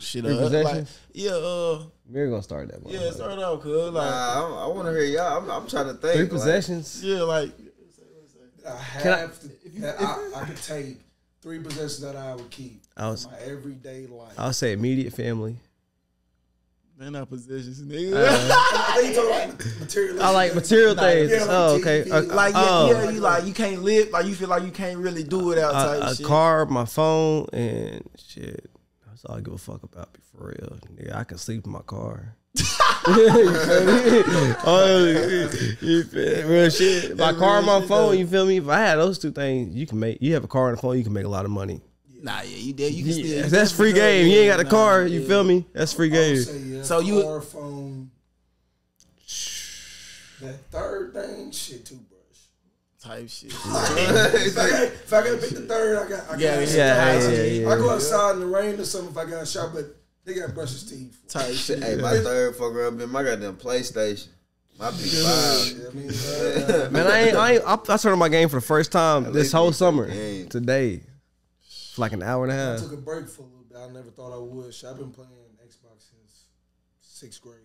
Shit, Three uh, like, yeah, uh, We're gonna start that. One, yeah. motherfucker. Start out, cuz like, Nah, I, I want to hear y'all. I'm, I'm trying to think. Three like, possessions. yeah, like I Can I- have to. that I, I could take three possessions that I would keep I was- in my everyday life. I'll say immediate family. They're not possessions, nigga. I think you talking about materialistic. I like material Nah, things. yeah, oh, okay. Uh, like yeah, oh. yeah, you like you can't live like you feel like you can't really do it outside a, a shit. car, my phone, and shit. That's all I give a fuck about. Be for real, nigga. I can sleep in my car. you feel me? Oh, you feel- real shit. My car, my phone. You feel me? If I had those two things, you can make. You have a car and a phone, you can make a lot of money. Nah, yeah, you did. You can Yeah, still. that's free game. You ain't got a car. You feel me? That's free I game. would say, yeah, So you- car, phone. That third thing, shit, toothbrush. type shit. if, I got, if I gotta pick the third, I got. I got Yeah, some yeah, glasses. yeah, yeah, I go yeah. outside in the rain or something if I got a shot, but they got brushes to brush his teeth. type shit. Hey, my third fuck around in my goddamn PlayStation. My P5. I mean, uh, Man, I ain't. I, ain't I, I turned on my game for the first time this whole summer. Today, for like an hour and a half. I took a break for a little bit. I never thought I would. Shit, I've been playing Xbox since sixth grade.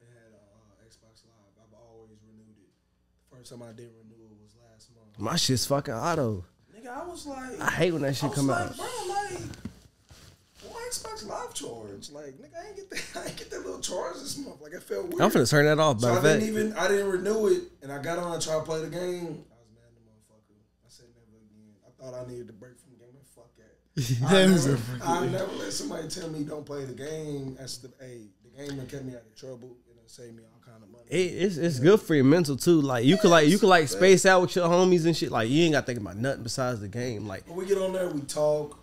They had uh, Xbox Live. I've always renewed it. The first time I didn't renew it was last month. My shit's fucking auto. Nigga, I was like, I hate when that I shit was come like, out. bro, like, why Xbox Live charge? Like, nigga, I ain't get that. I ain't get that little charge this month. Like, I felt weird. I'm finna turn that off. So I didn't even I didn't renew it, and I got on and tried to play the game. I was mad at the motherfucker. I said never again. I thought I needed to break from the game. Man, fuck that. I never, I never let somebody tell me don't play the game. That's the hey, the game that kept me out of trouble and it saved me all kind of money. it, it's it's good for your mental too. Like you could like you could like space out with your homies and shit. Like you ain't got to think about nothing besides the game. Like when we get on there, we talk.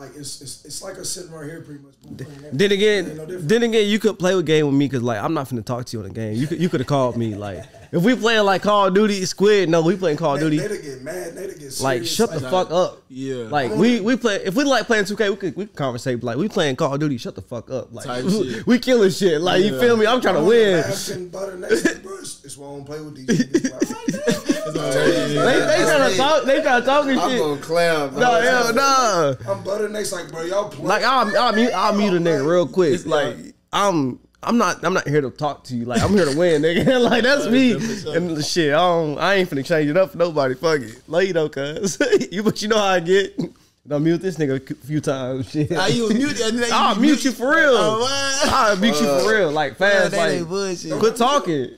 Like it's it's, it's like us sitting right here, pretty much. but we playing that. then again, no then again, you could play a game with me because like I'm not finna talk to you on the game. You could you could have called me like if we playing like Call of Duty Squid. No, we playing Call of Duty. they get mad. They get serious. Like shut the Like, fuck up. Yeah. Like we we play if we like playing 2K, we could we could conversate. Like we playing Call of Duty, shut the fuck up. Like Type shit. we killing shit. Like you feel me? I'm trying to I'm win. laughing, butter next to the. It's why I don't play with these. niggas. Like, They they trying to talk. They trying to talk and I'm shit. gonna clown. No, hell no. I'm butter next, like bro, y'all play. Like I'll I'll mute, I'll mute a nigga real quick. Like I'm I'm not I'm not here to talk to you. Like I'm here to win, nigga. like that's me. And the shit, I don't I ain't finna change it up for nobody. Fuck it. Love you though, cuz. you but you know how I get. No, mute this nigga a few times. Shit. Ah, you was muted. and I'll mute you for real. Oh. I'll mute you for real. Like fast. that Like quit talking.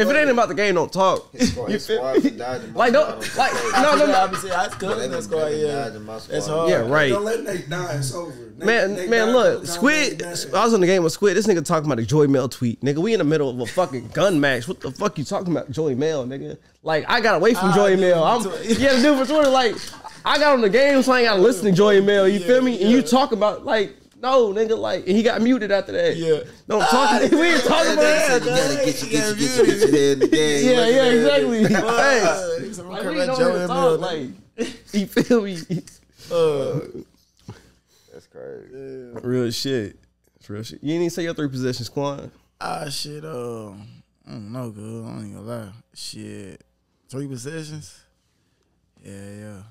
If it ain't about the game, don't talk. His squad, You his squad dodging my Like don't on like no no no. be saying, I They cousin been- that squad, they been yeah. dodging That's squad. hard. Yeah, right. Don't let Nate die. It's over. Nate- Man, Nate man, died look, a couple times, Squid. I was in the game with Squid. This nigga talking about the Joy Mail tweet, nigga. We in the middle of a fucking gun match. What the fuck you talking about, Joy Mail, nigga? Like I got away from Ah, Joy Mail. I'm yeah, the dude for Twitter. Like I got on the game, so I ain't gotta listen to Joy Mail. You feel me? And you talk about like. No, nigga, like and he got muted after that. Yeah. no, I'm talking. we ain't talking about that. said you gotta get your, get your, get your, Yeah, head in the game. Yeah, yeah, exactly. Thanks. Niggas Like, we don't even talk, like, you feel me? Uh, That's crazy. Real shit. It's real shit. You ain't even say your three possessions, Quan. ah, shit. Uh, I don't know, good. I ain't gonna lie. Shit, three possessions. Yeah, yeah.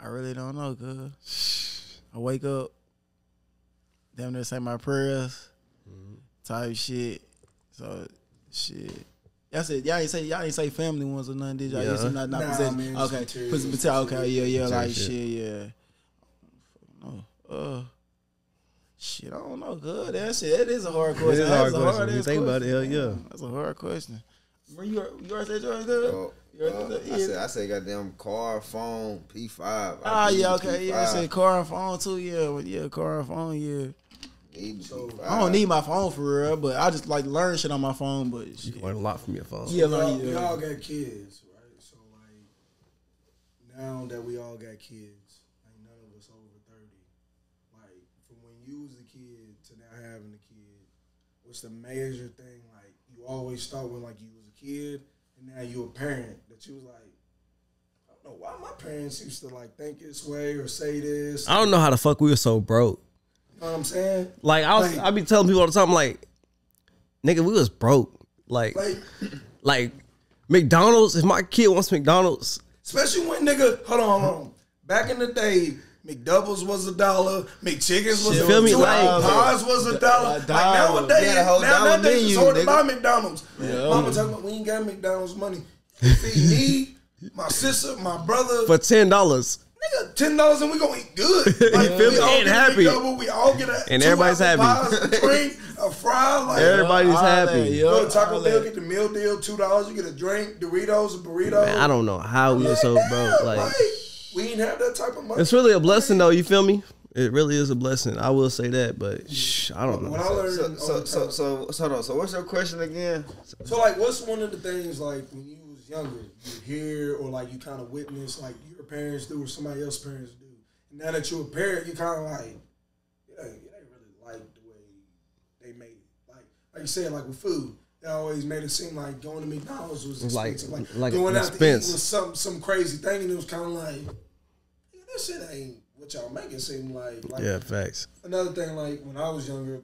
I really don't know, good. I wake up, damn near say my prayers, type shit. So, shit. Y'all said y'all ain't say y'all ain't say family ones or nothing, did y'all? Yeah. You said not, not Nah, possession. man, okay, material. Put some. Okay, yeah, yeah, Material like shit. shit, yeah. No, uh, shit, I don't know. Good, that shit. That is a hard question. is a hard question. hard you ass think about it, hell yeah. That's a hard question. Where you you already said yours, good? Oh, uh, I yeah. said, I said, goddamn car, phone, P five. Ah, yeah, okay, yeah. I said car and phone too, yeah, but yeah, car and phone, yeah. I don't need my phone for real, but I just like learn shit on my phone. But You shit. can learn a lot from your phone. yeah, we all, learn we yeah. all got kids, right? So like now that we all got kids, like none of us over thirty. Like from when you was a kid to now having a kid, what's the major thing? Like you always start when like you was a kid, and now you a parent. That you was like, I don't know why my parents used to like think this way or say this. I don't know how the fuck we were so broke. You know what I'm saying? Like I was, Like- I be telling people all the time, like, nigga, we was broke. Like, Like like McDonald's. If my kid wants McDonald's, Especially when nigga, hold on, hold on. Back in the day, McDoubles was a dollar, McChickens was Shit a me? two Like- pies was a dollar. A Like nowadays, We had a whole now, nowadays menu, it's hard to buy McDonald's. Mama talking about we ain't got McDonald's money. Feed me, my sister, my brother. for ten dollars, nigga, ten dollars and we gonna eat good. Like, feel we me? all And get a happy. McDouble, we all get a And two everybody's apple happy. pies, a drink, a fry. Like, everybody's all that, happy. yeah. Go to Taco Bell, get the meal deal, two dollars. You get a drink, Doritos, a burrito. Man, I don't know how we are so broke. Like, we ain't have that type of money. it's really a blessing, though. You feel me? It really is a blessing. I will say that, but shh, I don't When I know. learned, So, all so, so, so, hold on. So, what's your question again? So like, what's one of the things like when you was younger, you hear or like you kind of witness like your parents do or somebody else's parents do. And now that you're a parent, you kind of like, it ain't, it ain't really like the way they made it. Like, like you said, like with food, they always made it seem like going to McDonald's was Like- expensive. Like, like going an out to eat was some some crazy thing, and it was kind of like, yeah, that shit ain't what y'all make it seem like. Like Yeah, facts. another thing, like when I was younger,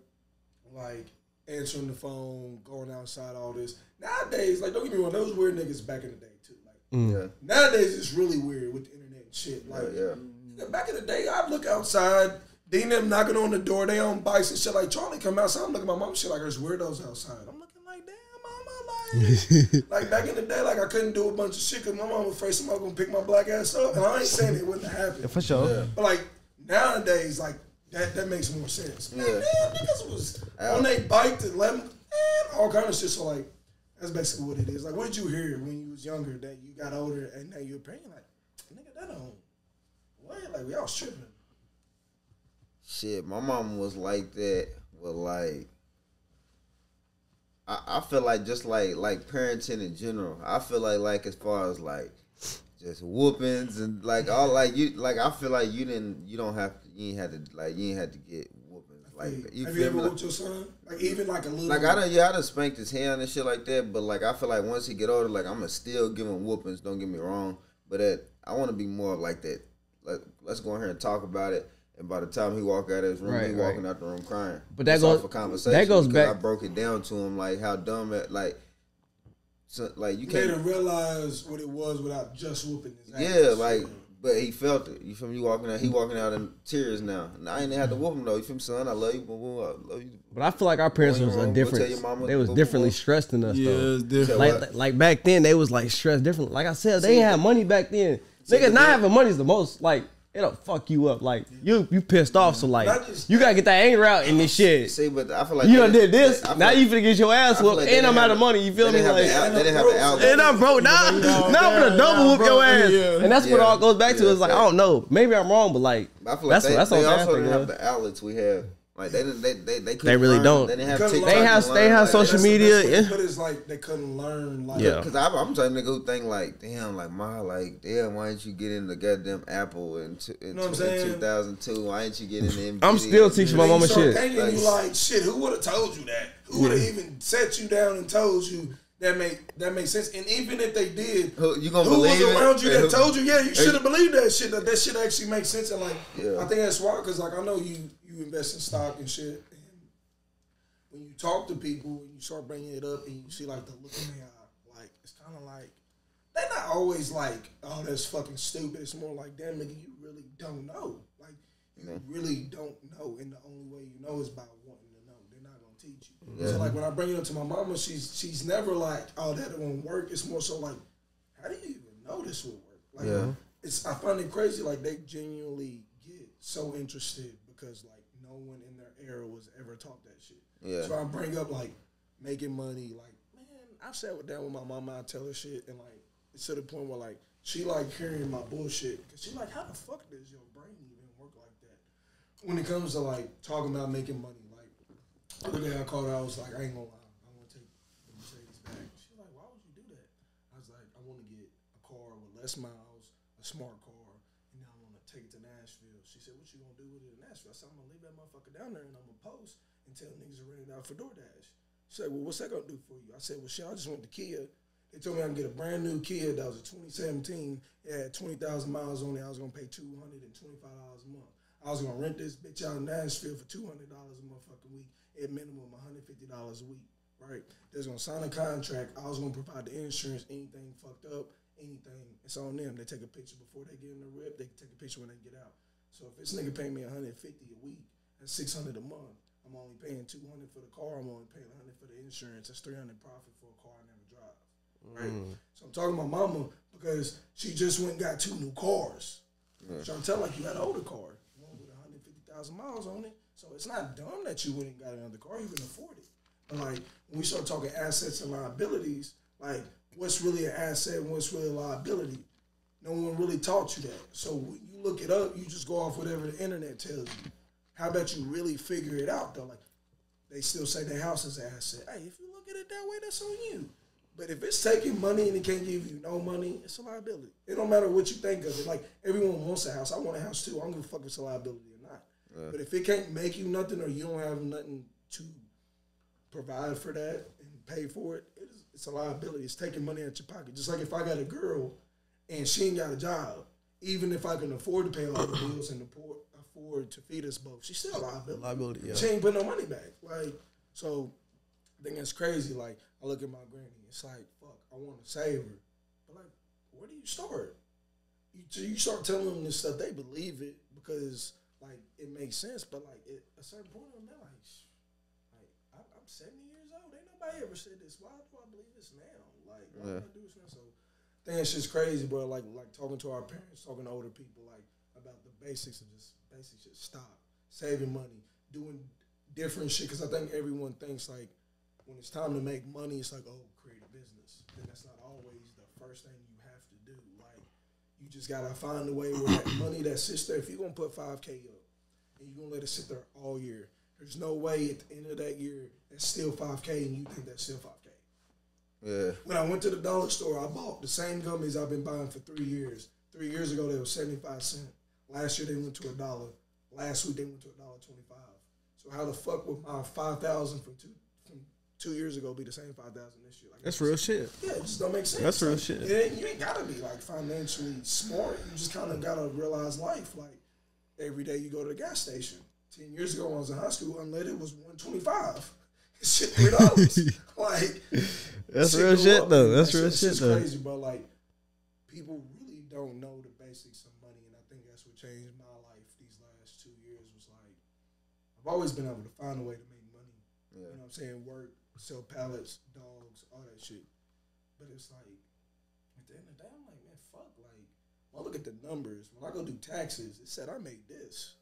like answering the phone, going outside, all this. Nowadays, like don't get me wrong, those weird niggas back in the day too. Like mm. Yeah, nowadays, it's really weird with the internet and shit. Like yeah. nigga, back in the day, I'd look outside. Dean them knocking on the door, they on bikes and shit. Like Charlie come outside, I'm looking at my mom, shit like there's weirdos outside. I'm looking like, damn, mama, like, like back in the day, like I couldn't do a bunch of shit because my mom was afraid somebody gonna pick my black ass up. And I ain't saying it wouldn't happen. Yeah, For sure. But like nowadays, like that that makes more sense. Like, Yeah. man, niggas was on they bike to let them, man, all kind of shit. So like, that's basically what it is. Like, what did you hear when you was younger that you got older and now you're parent? Like, nigga, that don't what? Like, we all tripping. Shit, my mom was like that. But like, I, I feel like just like like parenting in general. I feel like like as far as like just whoopings and like all like you like I feel like you didn't you don't have to you ain't had to like you ain't had to get like you have you ever me? Like- whooped your son? Like even like a little. Like I done, yeah, I done spanked his hand and shit like that. But like I feel like once he get older, like I'm gonna still give him whoopings. Don't get me wrong, but that I want to be more like that. Like let's go in here and talk about it. And by the time he walk out of his room, Right, he right. walking out the room crying. But that It's goes- off a conversation. that goes back- I broke it down to him like how dumb it like. So, like you you can't. him realize what it was without just whooping his ass. Yeah, like, but he felt it. You feel me? You walking out, he walking out in tears now. And I ain't had to whoop him though. You feel me, son? I love you, boom, boom, I love you. But I feel like our parents was a your room, go different. mama, They was boom, differently boom. stressed than us Yeah, though. it's different. Like, like like back then, they was like stressed different. Like I said, they ain't had money back then. Nigga, not having money is the most like it'll fuck you up. Like you you pissed off, so like just you gotta get that anger out in this shit. See, but I feel like You done did this. Now like- you finna get your ass whooped, like and I'm out of money. You feel me? Like, the they didn't have the outlet. and I'm broke now. Yeah, Now I'm gonna double whoop your ass, Yeah. and that's what all goes back to. Yeah, It's like I don't know. Maybe I'm wrong, but like I feel like that's they, that's they also didn't have the outlets we have. Like they didn't, they they they, couldn't They really learn. don't. They didn't have Couldn't TikTok. They have- they have Like, social That's media, way to yeah. Put it is like they couldn't learn. Like, Yeah. Cause I'm, I'm type nigga who think like, damn, like my like damn, why didn't you get in the goddamn Apple in, t- in, know what t- saying? in 2002? Why didn't you get in the? I'm still teaching my mama shit. Thinking Like- you like shit. Who would have told you that? Who would have even set you down and told you that make that makes sense? And even if they did, Who, you gonna who was believe it? around you that who- told you? Yeah, you should have believed that shit. That that shit actually makes sense. And like, Yeah. I think that's why. Because like, I know you you invest in stock and shit. And when you talk to people and you start bringing it up and you see like the look in their eye, like it's kind of like they're not always like, oh, that's fucking stupid. It's more like, damn, nigga, you really don't know. Like, you really don't know, and the only way you know is by wanting to know. They're not gonna teach you. So like when I bring it up to my mama, she's she's never like, oh, that won't work. It's more so like, how do you even know this will work? Like, Yeah. it's I find it crazy. Like they genuinely so interested because like no one in their era was ever taught that shit. Yeah. So I bring up like making money. Like man, I've sat with down with my mama. I tell her shit, and like it's to the point where like she like hearing my bullshit because she like, how the fuck does your brain even work like that? When it comes to like talking about making money, like the other day I called her, I was like, I ain't gonna lie, I want to take the Mercedes back. She like, why would you do that? I was like, I want to get a car with less miles, a smart car, and then I want to take it to Nashville. She said, what you gonna do with it in Nashville? I said, I'm gonna leave that motherfucker down there and I'm gonna post and tell niggas to rent it out for DoorDash. She said, well, what's that gonna do for you? I said, well, shit, I just went to Kia. They told me I can get a brand new Kia that was a 2017. It had 20,000 miles on it. I was gonna pay $225 a month. I was gonna rent this bitch out in Nashville for $200 a motherfucking week, at minimum $150 a week, right? They was gonna sign a contract. I was gonna provide the insurance, anything fucked up, anything. It's on them. They take a picture before they get in the rip. They take a picture when they get out. So if this nigga pay me 150 a week, that's 600 a month. I'm only paying 200 for the car. I'm only paying 100 for the insurance. That's 300 profit for a car I never drive. Right. Mm. So I'm talking to my mama because she just went and got two new cars. Trying to tell like you got an older car, one with 150,000 miles on it. So it's not dumb that you went and got another car. You can afford it. But like when we start talking assets and liabilities, like what's really an asset and what's really a liability? No one really taught you that. So you look it up, you just go off whatever the internet tells you. How about you really figure it out though? Like they still say the house is an asset. Hey, if you look at it that way, that's on you. But if it's taking money and it can't give you no money, it's a liability. It don't matter what you think of it. Like everyone wants a house. I want a house too. I don't give a fuck if it's a liability or not. But if it can't make you nothing or you don't have nothing to provide for that and pay for it, it is, it's a liability. It's taking money out your pocket. Just like if I got a girl and she ain't got a job, even if I can afford to pay all the bills and afford, afford to feed us both, she's still a liability. Liability, yeah. She ain't put no money back. Like, so I think it's crazy. Like, I look at my granny, it's like, fuck, I want to save her. But like, where do you start? You, so you start telling them this stuff, they believe it because like it makes sense. But like at a certain point, I'm like, like I, I'm 70 years old. Ain't nobody ever said this. Why do I believe this now? Like, why do I do this now? So, think it's just crazy, bro. Like, like talking to our parents, talking to older people, like about the basics of just basically Just stop saving money, doing different shit. Because I think everyone thinks like when it's time to make money, it's like, oh, create a business. And that's not always the first thing you have to do. Like, you just gotta find a way where that money that sits there. If you're gonna put five k up and you're gonna let it sit there all year, there's no way at the end of that year that's still five k and you think that's still five. Yeah. When I went to the dollar store, I bought the same gummies I've been buying for three years. Three years ago, they were seventy five cent. Last year, they went to a dollar. Last week, they went to a dollar twenty five. So how the fuck would my five thousand from two from two years ago be the same five thousand this year? Like That's real shit. yeah, it just don't make sense. That's real Like, shit. it ain't- you ain't gotta be like financially smart. You just kind of gotta realize life. Like every day you go to the gas station. Ten years ago, when I was in high school, unleaded was one twenty five. Shit, three dollars. like That's shit real shit up, though. That's That real shit just though. Crazy, bro. Like people really don't know the basics of money, and I think that's what changed my life these last two years. Was like I've always been able to find a way to make money. You know what I'm saying? Work, sell pallets, dogs, all that shit. But it's like at the end of the day, I'm like, man, fuck. Like when I look at the numbers, when I go do taxes, it said I made this.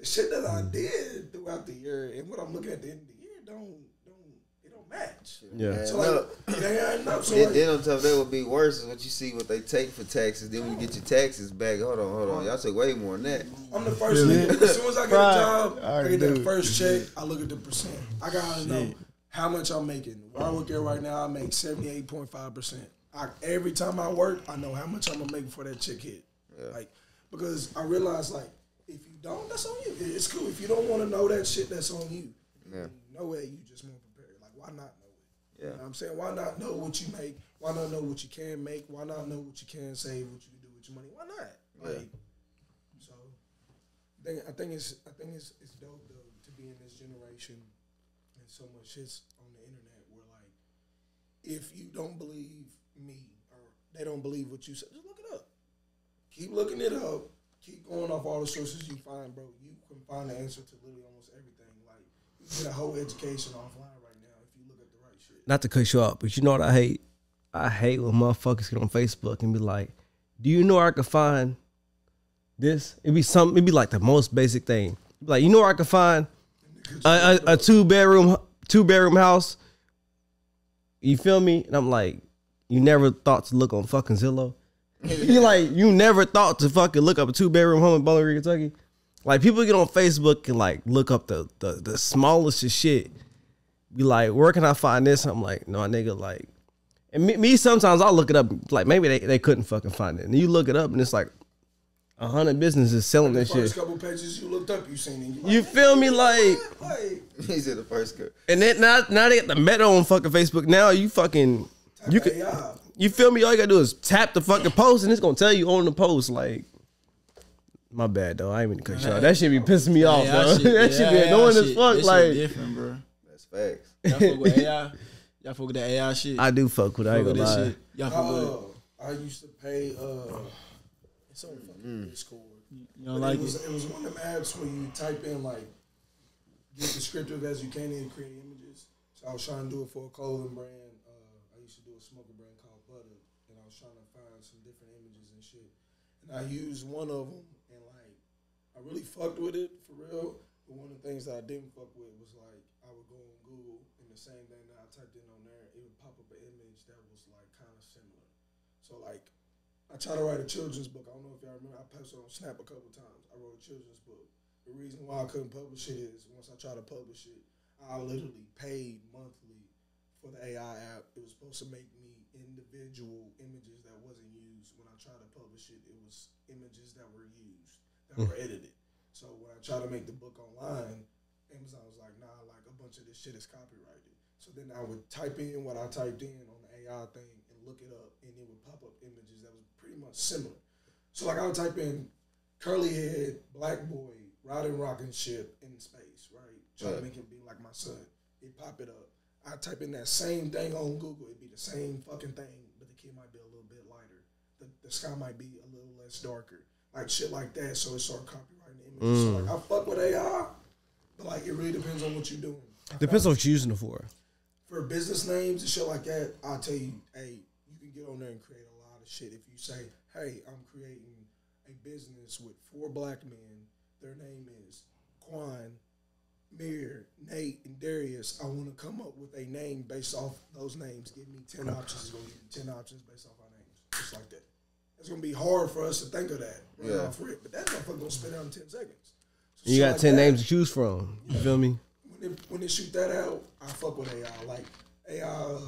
But like the shit that I mm. did throughout the year and what I'm looking at the end of the year don't don't it don't match. Yeah. So no. like it ain't adding up. So Then, like, then on top of that would be worse is what you see what they take for taxes. Then when you get your taxes back, hold on, hold on, y'all took way more than that. I'm the first Really? nigga. As soon as I get Right. a job, I I already get that first check. I look at the percent. I gotta know how much I'm making. Where I work at right now, I make seventy eight point five percent. Every time I work, I know how much I'm gonna make before that check hit. Like because I realize like if you don't, that's on you. It's cool. If you don't want to know that shit, that's on you. Yeah. No way you just more prepared. Like why not know it? Yeah. You know what I'm saying? Why not know what you make? Why not know what you can make? Why not know what you can save? What you can do with your money? Why not? Like, so, I think I think it's I think it's it's dope though to be in this generation and so much shit's on the internet where like if you don't believe me or they don't believe what you said, just look it up. Keep looking it up. Keep going off all the sources you find, bro. You can find the answer to literally almost everything. Like you can get a whole education offline right now if you look at the right shit. Not to cut you off, but you know what I hate? I hate when motherfuckers get on Facebook and be like, "Do you know where I could find this?" It'd be some. It'd be like the most basic thing. Like, you know where I could find a, a, a two bedroom two bedroom house. You feel me? And I'm like, you never thought to look on fucking Zillow. you like, you never thought to fucking look up a two bedroom home in Bowling Green, Kentucky. Like people get on Facebook and like look up the the, the smallest of shit. Be like, where can I find this? I'm like, no, nigga, like, and me, me sometimes I'll look it up. Like maybe they, they couldn't fucking find it, and you look it up and it's like a hundred businesses selling The this first shit. couple pages you looked up, you seen it. You feel me? Like, Like, He said the first good. and then now now they got the meta on fucking Facebook. Now you fucking you can AI. You feel me? All you gotta do is tap the fucking post, and it's gonna tell you on the post. Like, my bad though. I ain't mean to cut you off. That shit be pissing me off, AI bro. shit- that yeah, shit be AI annoying as fuck. that Like, different, bro. That's facts. Y'all fuck with AI. Y'all fuck with that AI shit. I do fuck with. it, I ain't gonna lie. shit. Y'all fuck with. Uh, I used to pay. Uh, it's on fucking Discord. You don't But like it was it? it was one of them apps where you type in like get descriptive as you can and create images. So I was trying to do it for a clothing brand. Uh, I used to do a smoker brand called Butter, and I was trying to find some different images and shit. And I used one of them, and like I really fucked with it for real. But one of the things that I didn't fuck with was like I would go on Google and the same thing that I typed in on there, it would pop up an image that was like kind of similar. So like I tried to write a children's book. I don't know if y'all remember. I posted on Snap a couple times. I wrote a children's book. The reason why I couldn't publish it is once I tried to publish it, I literally paid monthly for the AI app. It was supposed to make me individual images that wasn't used. When I tried to publish it, it was images that were used, that hmm. were edited. So when I tried to make the book online, Amazon was like, nah, like a bunch of this shit is copyrighted. So then I would type in what I typed in on the AI thing and look it up, and it would pop up images that was pretty much similar. So like I would type in curly head, black boy, riding rocking ship in space, right? Try to make it be like my son. It pop it up. I type in that same thing on Google, it'd be the same fucking thing, but the kid might be a little bit lighter. The, the sky might be a little less darker. Like shit like that. So it start copyrighting the images. So like I mm. fuck with AI, but like it really depends on what you're doing. I Depends on what you're using it for. for business names and shit like that, I'll tell you, hey, you can get on there and create a lot of shit. If you say, hey, I'm creating a business with four black men, their name is Quan, Mer, Nate, and Darius. I want to come up with a name based off those names. Give me 10 options. It's going to give you 10 options based off our names. Just like that. It's going to be hard for us to think of that right Yeah. off rip, but that motherfucker going to spit out in 10 seconds. So You got like ten that- names to choose from. You feel me? when they, when they shoot that out, I fuck with AI. Like AI, uh,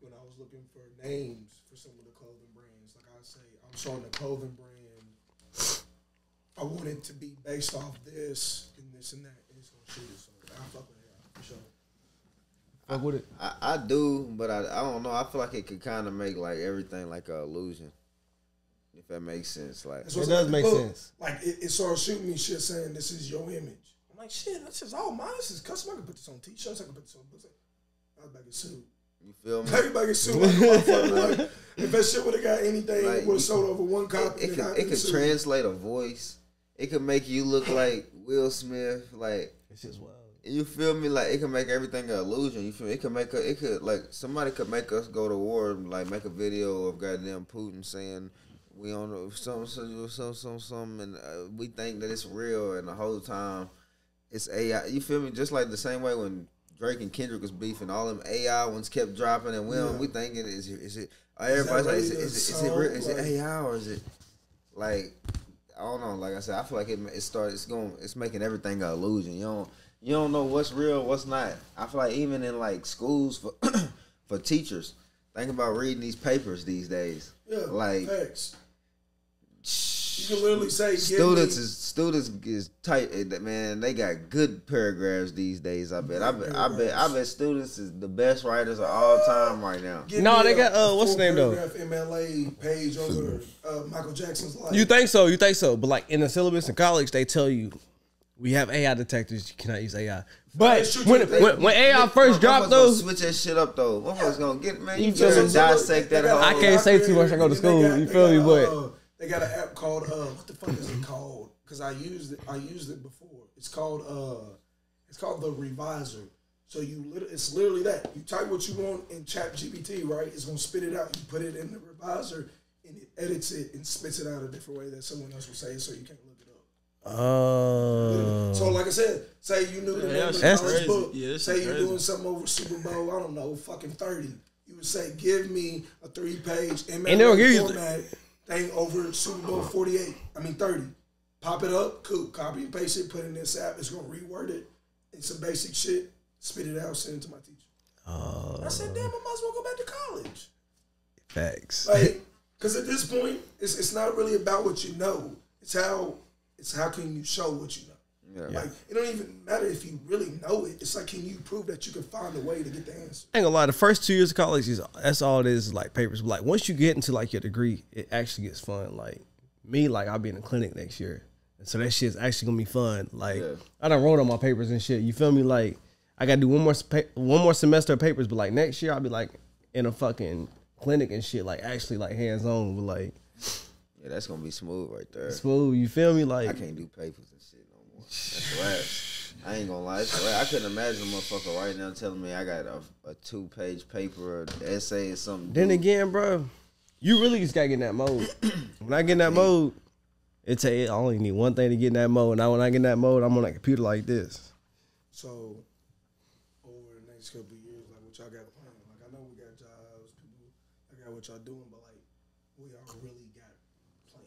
when I was looking for names for some of the clothing brands, like I say, I'm starting a clothing brand. I want it to be based off this and this and that, and it's gonna shoot it. So I fuck with AI for sure. Fuck with it. I, I do, but I, I don't know. I feel like it could kind of make like everything like a illusion. If that makes sense, like That's what's It does like make book. sense. Like it, it started shooting me shit saying this is your image. I'm like shit, this is all mine. This is custom. I can put this on t-shirts. I can put this on. I was back in suit. you feel me? Everybody can sue like motherfucker. Like, if that shit would have got anything, Like, it would have sold over one copy. it and could it could translate a voice. It could make you look like Will Smith. Like It's just wild. you feel me? Like it can make everything an illusion. You feel me? It could make a, it could like somebody could make us go to war. and Like make a video of goddamn Putin saying we on the- some some some some some, and uh, we think that it's real, and the whole time it's AI. You feel me? Just like the same way when Drake and Kendrick was beefing, all them AI ones kept dropping, and we don't, Yeah. we thinking is it is it? Everybody's like, is it is it, the is it, real, is it AI or is it like I don't know. Like I said, I feel like it it starts. It's going. It's making everything an illusion. You don't you don't know what's real, what's not. I feel like even in like schools for for teachers, think about reading these papers these days. Yeah, like facts. You can literally say students is students is tight. eh, Man, they got good paragraphs these days. I bet. I bet. I bet. I bet students is the best writers of all time right now. give No, they a- got, uh, what's the name, though? MLA page over uh, Michael Jackson's life. You think so? You think so? But like in the syllabus in college, they tell you we have AI detectors. You cannot use AI. But It's when, too. when, when AI first dropped Motherfuckers though, switch that shit up though. Motherfuckers gonna get man. You You just dissect that got- I can't say too much, I go to school, got- you they feel me, but- uh, they got an app called uh, what the fuck is it called? Because I used it. I used it before. It's called uh, it's called the Revisor. So you, lit- it's literally that. You type what you want in Chat GPT, right? It's gonna spit it out. You put it in the Revisor, and it edits it and spits it out a different way that someone else will say, it, so you can't look it up. uh, So, like I said, say you knew the Yeah, name of the that's college crazy. book. Yeah, that's say you're crazy. doing something over Super Bowl. I don't know, fucking thirty. You would say, give me a three-page MLA And they'll give you- format thing over Super Bowl forty-eight. I mean thirty. Pop it up, cool. Copy and paste it. Put it in this app. It's gonna reword it. It's some basic shit. Spit it out. Send it to my teacher. Uh, I said, damn, I might as well go back to college. facts. Like, because at this point, it's, it's not really about what you know. It's how it's how can you show what you know. Yeah. Like it don't even matter if you really know it. It's like can you prove that you can find a way to get the answer? I ain't gonna lie, the first two years of college is that's all it is, is like papers. But like once you get into like your degree, it actually gets fun. Like me, like I'll be in the clinic next year. And so that shit's actually gonna be fun. Like Yeah. I done wrote on my papers and shit. You feel me? Like I gotta do one more spa- one more semester of papers, but like next year I'll be like in a fucking clinic and shit, like actually like hands on with like Yeah, that's gonna be smooth right there. smooth. You feel me? Like I can't do papers and shit no more. That's a. I ain't gonna lie. It's. I couldn't imagine a motherfucker right now telling me I got a, a two page paper, or essay, or something. then due. again, bro, you really just gotta get in that mode. when I get in that mode, it's take I only need one thing to get in that mode. Now when I get in that mode, I'm on that computer like this. So over the next couple of years, like what y'all got planned? Like I know we got jobs, people, I got what y'all doing, but like we all really got planned.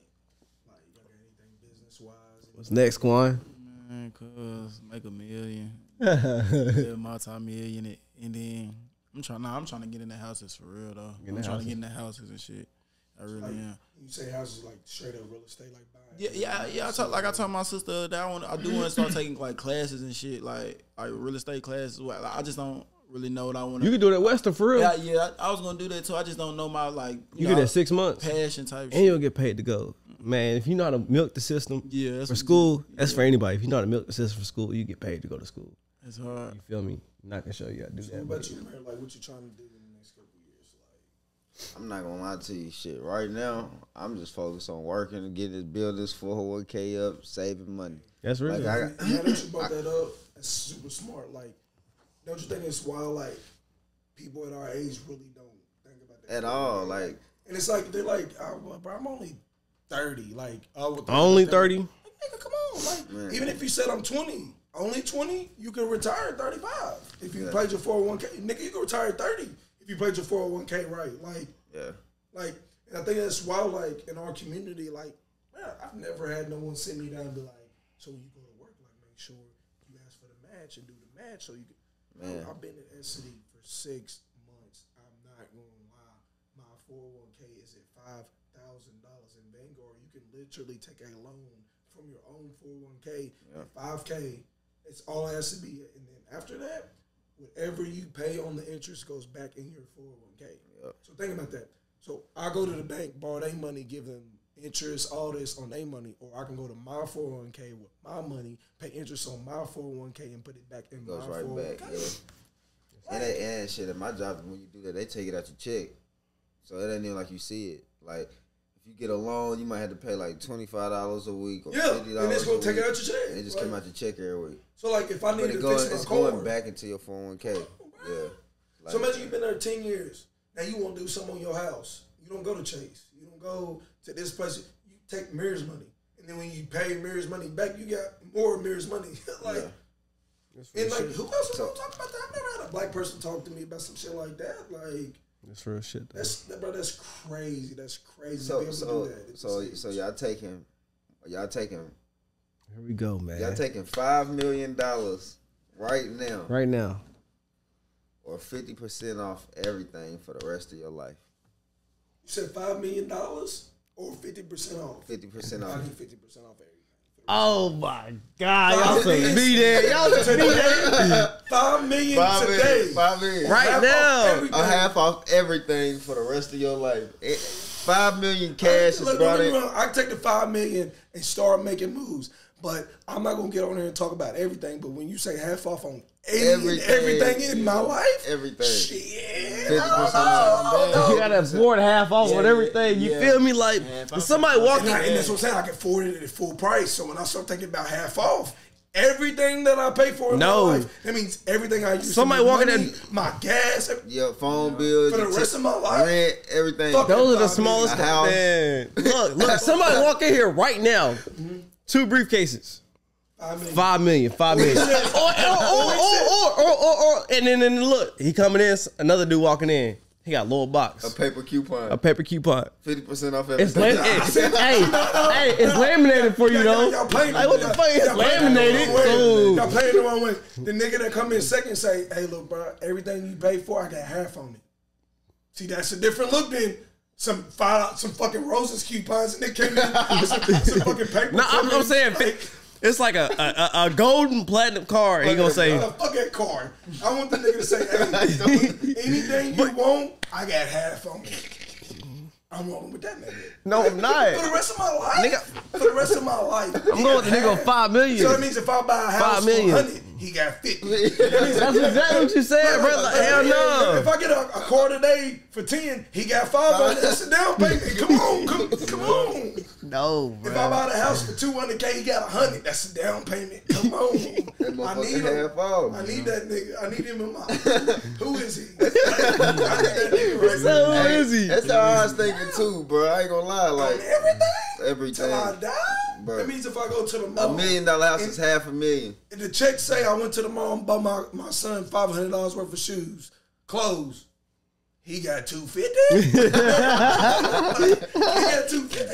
Like y'all got anything business wise? What's next, Quan? Man, cause make a million, live multi-million, it- and then I'm trying. Nah, I'm trying to get in the houses for real though. in I'm the trying to get in the houses and shit. I really Like, am. you say houses like straight up real estate, like buying. Yeah, yeah, yeah. I talk, like I told my sister that I want. I do want to start taking like classes and shit, like like real estate classes. Like, I just don't really know what I want You to. can do that Western for real. Yeah, yeah. I, I was gonna do that too. I just don't know my like. you know, get that six months, passion type. and shit. you'll get paid to go. Man, if you know how to milk the system Yeah, that's for what- school, that's for anybody. If you know how to milk the system for school, you get paid to go to school. That's hard. You feel me? I'm not gonna show you how to do So that. but- you, man? Like what you trying to do in the next couple of years? Like I'm not gonna lie to you, shit. Right now, I'm just focused on working and getting this, build this 401k up, saving money. That's real. Like I got, that you brought that up, that's super smart. Like, don't you think it's wild? Like, people at our age really don't think about that at all, like And it's like they're like, oh, bro, I'm only thirty. Like, oh, what the- Only thirty. Nigga, come on. Like, Man. even if you said I'm twenty, only twenty, you can retire at thirty five. If you Yeah. played your four hundred one k, nigga, you can retire at thirty if you played your four hundred one k right. Like, yeah. like, and I think that's why, like, in our community, like, man, I've never had no one sit me down and be like, so you go to work, like, make sure you ask for the match and do the match so you can. Man. I've been at SCD for six months. I'm not going to lie. My 401k is at five thousand dollars in Vanguard. You can literally take a loan from your own 401k, five k. It's all it has to be, and then after that, whatever you pay on the interest goes back in your 401k. So think about that. So I go to the bank, borrow their money, give them interest, all this on their money, or I can go to my 401k with my money, pay interest on my 401k, and put it back in Goes my right 401k. back. Yeah. And, they, and shit, at my job, when you do that, they take it out your check. So it ain't even like you see it. Like, if you get a loan, you might have to pay like $25 a week or Yeah, $50 and it's gonna week. take it out your check. And it just Like, come out your check every week. So like, if I need to going, fix my it's car, going back into your 401k. Yeah. so imagine you've been there ten years. Now you want to do something on your house. You don't go to Chase. You don't go to this place. You take Mirror's money, and then when you pay Mirror's money back, you got more Mirror's money. like, and like, who else is gonna talk about that? I've never had a black person talk to me about some shit like that. Like, That's real shit. Though. that's that, bro. That's crazy. That's crazy. So be able so to so so y'all taking y'all taking Here we go, man. y'all taking five million dollars right now right now. or fifty percent off everything for the rest of your life. you said five million dollars or fifty percent off. Fifty percent off. fifty percent off everything. Oh my God, y'all Five some be there. Y'all some be there. Five million Five today. million. Five million. Right Half now. A half off everything for the rest of your life. Eh, Five million cash is Look, brought don't get me in. I take the five million and start making moves, but I'm not gonna get on here and talk about everything. But when you say half off on everything, Everything. everything in my life, Everything. shit, 50% off. You gotta afford half off Yeah, with everything. You yeah. feel me? Like if somebody walking. And, I, and that's what I'm saying. I can afford it at full price. So when I start thinking about half off, everything that I pay for in No. my life, that means everything I use. Somebody make walking money, in- my gas. every- Your phone bill. For the rest of my life? Rent, everything. Fuck Those are the smallest. million. House. Man, look, look. Somebody walk in here right now. Mm-hmm. Two briefcases. Five million, five million. or, or, or, or, or, or, and then, then look, he coming in. Another dude walking in. He got a little box. A paper coupon. a paper coupon. Fifty percent off It's everything. lam- it's, hey, hey, it's laminated for you though. Y'all playing Like what the fuck? It's y'all playing the laminated. So Y'all playing the wrong way. The nigga that come in second say, "Hey, look, bro, everything you pay for, I got half on it." See, that's a different look than some five, some fucking roses coupons, and they came in with some, some fucking paper. no, I'm, I'm saying Like, it's like a, a, a- golden platinum card. He gonna say, uh, fuck that card. I want the nigga to say, "Hey, anything you want, I got half on it." I'm rolling with that nigga. "No, I'm not. For the rest of my life, Nigga. for the rest of my life, I'm going with the nigga five So that means if I buy a house Five million. for 100, he got 50. Means That's exactly what you said, bro. Like, hell no. If I get a, a car today for 10, he got five it. That's a down payment. Come on, come, come on. No, If I buy the house for 200K, he got a 100. That's a down payment. Come on. I need him. half off. I need that nigga. I need him in my. Who is he? I need that nigga right So now. who is he? That's how I was thinking too, bro. I ain't gonna lie. On Like everything? everything. Till I die? Bro. That means if I go to the A million dollar house is half a million. And the check say I went to the mall and bought my, my son five hundred dollars worth of shoes, clothes. He got two fifty. he got two fifty.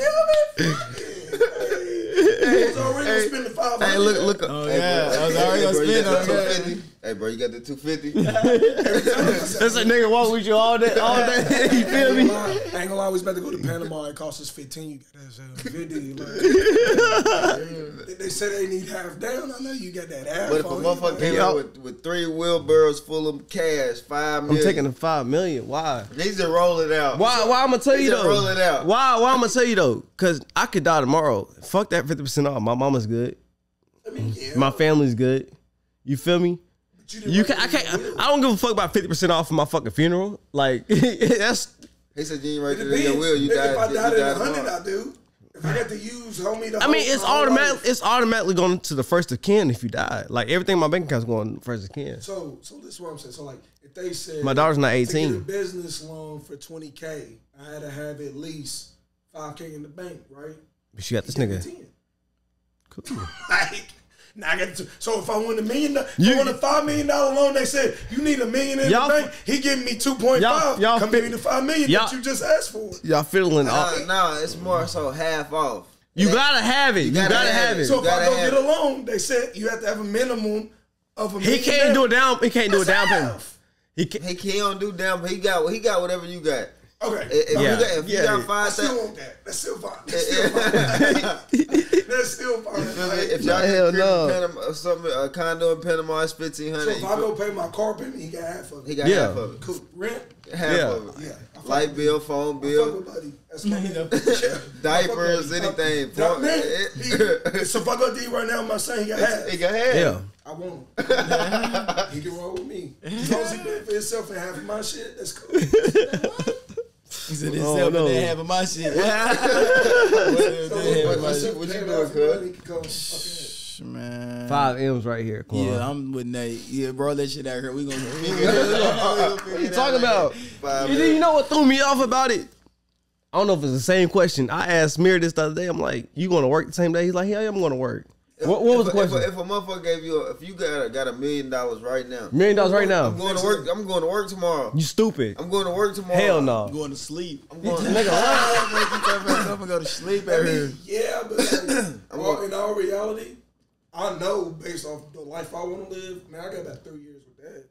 Hey, oh, was already gonna spend the five hundred. Hey, look, look. Oh, yeah. I was already hey, gonna spend got on the that. 250? Hey, bro, you got the two fifty. That's a nigga walk with you all day, all day. You feel me? I ain't gonna lie, we was about to go to Panama. It cost us fifteen. You got that seven fifty. Like, they- they said they need half down. I know you got that half. But if a motherfucker came out with, with three wheelbarrows full of cash, five I'm taking the five million. Why? These are roll it out. Why? Why I'm gonna tell He you just though? roll it out. Why? Why I'm gonna tell you though? Cause I could die tomorrow. Fuck that fifty percent off. My mama's good. I mean, yeah, My family's good. You feel me? But you, didn't can. I it in your can't. will. I don't give a fuck about fifty percent off for my fucking funeral. Like that's. He said you ain't right there in your will. You If died. I you died died at 100. I do. If I got to use homie the I whole, mean, it's my automatic. It's automatically going to the first of kin if you die. Like everything in my bank account's going first of kin. So, so this is what I'm saying. So, like, if they said My daughter's not to get a 18. business loan for 20k, I had to have at least 5k in the bank, right? But you got this nigga. Cool. Like, now I got to. So if I want a million, You- I want a five million dollar loan, they said you need a million in Y'all- the bank. He giving me two point five. point Y'all- Come give me the five million y'all- that you just asked for. Y'all feeling off. No, no, it's more so half off. You gotta have it. You gotta, gotta have, have it. it. So if I gotta go get a loan, they said you have to have a minimum of a he million. can't do a down. down. He can't do a down payment. He can. He he don't do down. He got he got whatever you got. Okay. If, if Yeah. you got if Yeah. you got I still want that. That's still fine. That's still fine. That's still fine. Like, If y'all Hell no. no. Panama, or something, a condo in Panama is fifteen so if I go pay my car payment, he got half of it. he got Yeah. half of it. Cool. Rent. Half Yeah. of it. Yeah. Light with- bill, phone I fuck bill. That's my You diapers, I fuck anything. That man, it- he- so if I go to you right now, my son, he got half. He got half. Yeah. I want him. he can roll with me. As long as he pay for himself and half of my shit, that's cool. He said Oh, himself no. and then having my shit. What- what you- what you pay doing, half cuz? money, he can come fucking- Man. Five M's right here. Come Yeah. I'm with Nate. Yeah, bro, that shit out here. We gonna figure it out. What you talking about? Five You, minutes. you know what threw me off about it? I don't know if it's the same question. I asked Mer this the other day. I'm like, "You going to work the same day?" He's like, "Yeah, I'm going to work." What, what was the question? If, a- if a motherfucker gave you, a, if you got a, got a million dollars right now, Million dollars right now. I'm going to work. I'm going to work tomorrow. You stupid. I'm going to work tomorrow. Hell no. I'm going to sleep. I'm going. Nigga, what? I'm gonna go to sleep I mean, yeah, but like, I'm all- gonna- in all reality, I know based off the life I want to live. Man, I got about three years with that.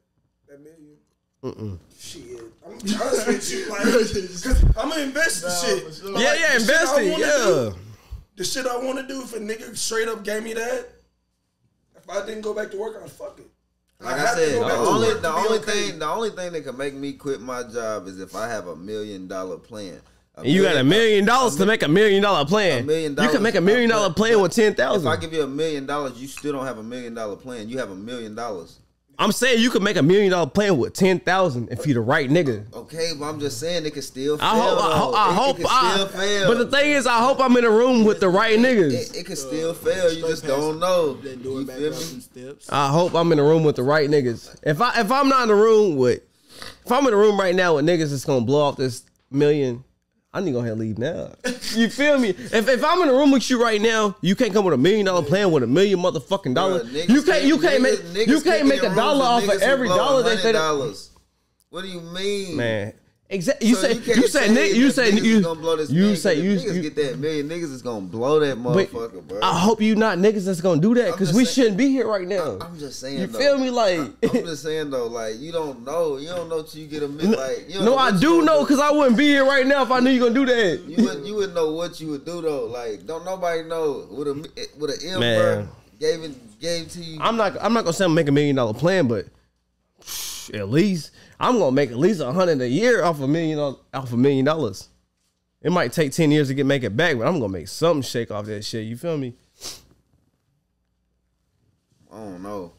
That million. Shit, I'm honest with you, like, cause I'm gonna invest the shit. for sure. Like, Yeah, yeah, the shit I investing. Yeah. do- the shit I want to do, if a nigga straight up gave me that, if I didn't go back to work, I'd fuck it. Like have I said, the only the only okay. thing the only thing that can make me quit my job is if I have a million dollar plan. A And you got a million dollars to make a million dollar plan. A million dollars. You can make a million dollar plan. plan with ten If I thousand. give you a million dollars, you still don't have a million dollar plan. You have a million dollars. I'm saying you can make a million dollar plan with ten thousand if you the right nigga. Okay, but I'm just saying it could still fail. I hope. I hope. I It- hope. It, could I, still fail. but the thing is, I hope I'm in a room with the right niggas. it, it could still fail. You just don't know. Then do it back up some steps. I hope I'm in a room with the right niggas. If I if I'm not in the room with, if I'm in the room right now with niggas that's gonna blow off this million, I need to go ahead and leave now. You feel me? If if I'm in the room with you right now, you can't come with a million dollar plan with a million motherfucking dollars. Bruh, You can't you can't niggas- make niggas you can't make a dollar off of with niggas who every dollar they say. $100. What do you mean? Man, exactly. You So say you can't you say say nigga, you say niggas you gonna blow this you million, say 'cause you, niggas you get that million niggas is gonna blow that but motherfucker, bro. I hope you not niggas that's gonna do that because we saying- shouldn't be here right now. I'm just saying. You though. feel me? Like I'm just saying though, like you don't know, you don't know till you get a million. Like you don't no, know I what you do know because I wouldn't be here right now if I knew you gonna do that. You wouldn't, you wouldn't know what you would do though. Like, don't nobody know with a with an M Man. bro, gave it gave to you. I'm not. I'm not gonna say I'm make a million dollar plan, but at least I'm gonna make at least a hundred a year off a million off a million dollars. It might take ten years to get make it back, but I'm gonna make something shake off that shit. You feel me? I don't know.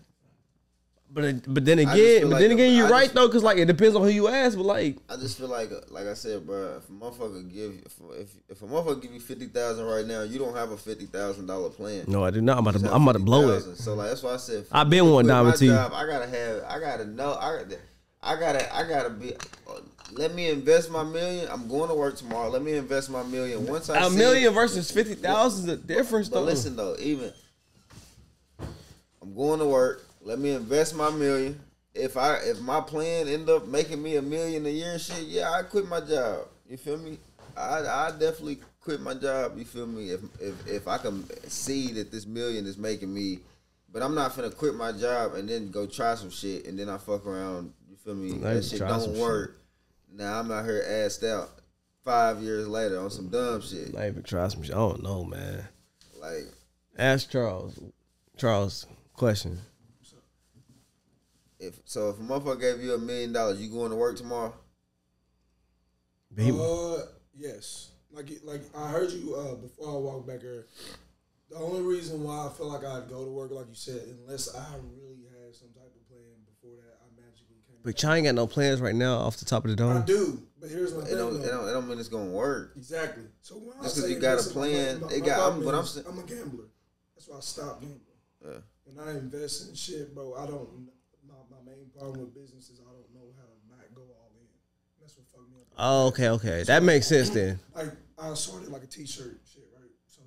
But it- but then again, but like then again, you're right just- though, because like it depends on who you ask. But like, I just feel like, like I said, bro, if a motherfucker give, if if, if a motherfucker give you fifty thousand right now, you don't have a fifty thousand dollar plan. no, I do not. I'm about to. I'm about to blow it. So like that's why I said I've been one diamond my T. job, I gotta have. I gotta know. I gotta. I gotta. I gotta be. Let me invest my million. I'm going to work tomorrow. Let me invest my million. Once I A million versus fifty thousand is a difference But though. listen though, even I'm going to work. Let me invest my million. If I if my plan end up making me a million a year and shit, yeah, I quit my job. You feel me? I I definitely quit my job. You feel me? If if if I can see that this million is making me, but I'm not finna quit my job and then go try some shit and then I fuck around. You feel me? Now you that shit don't work. Now I'm out here assed out. Five years later on some dumb shit. Like, even try some shit. I don't know, man. Like Ask Charles. Charles, question. If so, if a motherfucker gave you a million dollars, you going to work tomorrow? He- Uh, yes. Like, like I heard you uh, before I walked back here. The only reason why I feel like I'd go to work, like you said, unless I really had some type of plan before that, I magically came. But y'all ain't got no plans right now off the top of the dome. I dome. do, but here's my It thing. don't, it don't, it don't mean it's gonna work. Exactly. So when I Just 'cause say you got a invest in my- plan, my- it my got- I'm- problem what I'm saying- I'm a gambler. That's why I stopped gambling. Yeah. When I invest in shit, bro, I don't. My, my main problem with business is I don't know how to not go all in. That's what fucked me up. Oh, okay, okay. That makes sense then. like I started like a t-shirt shit, right? So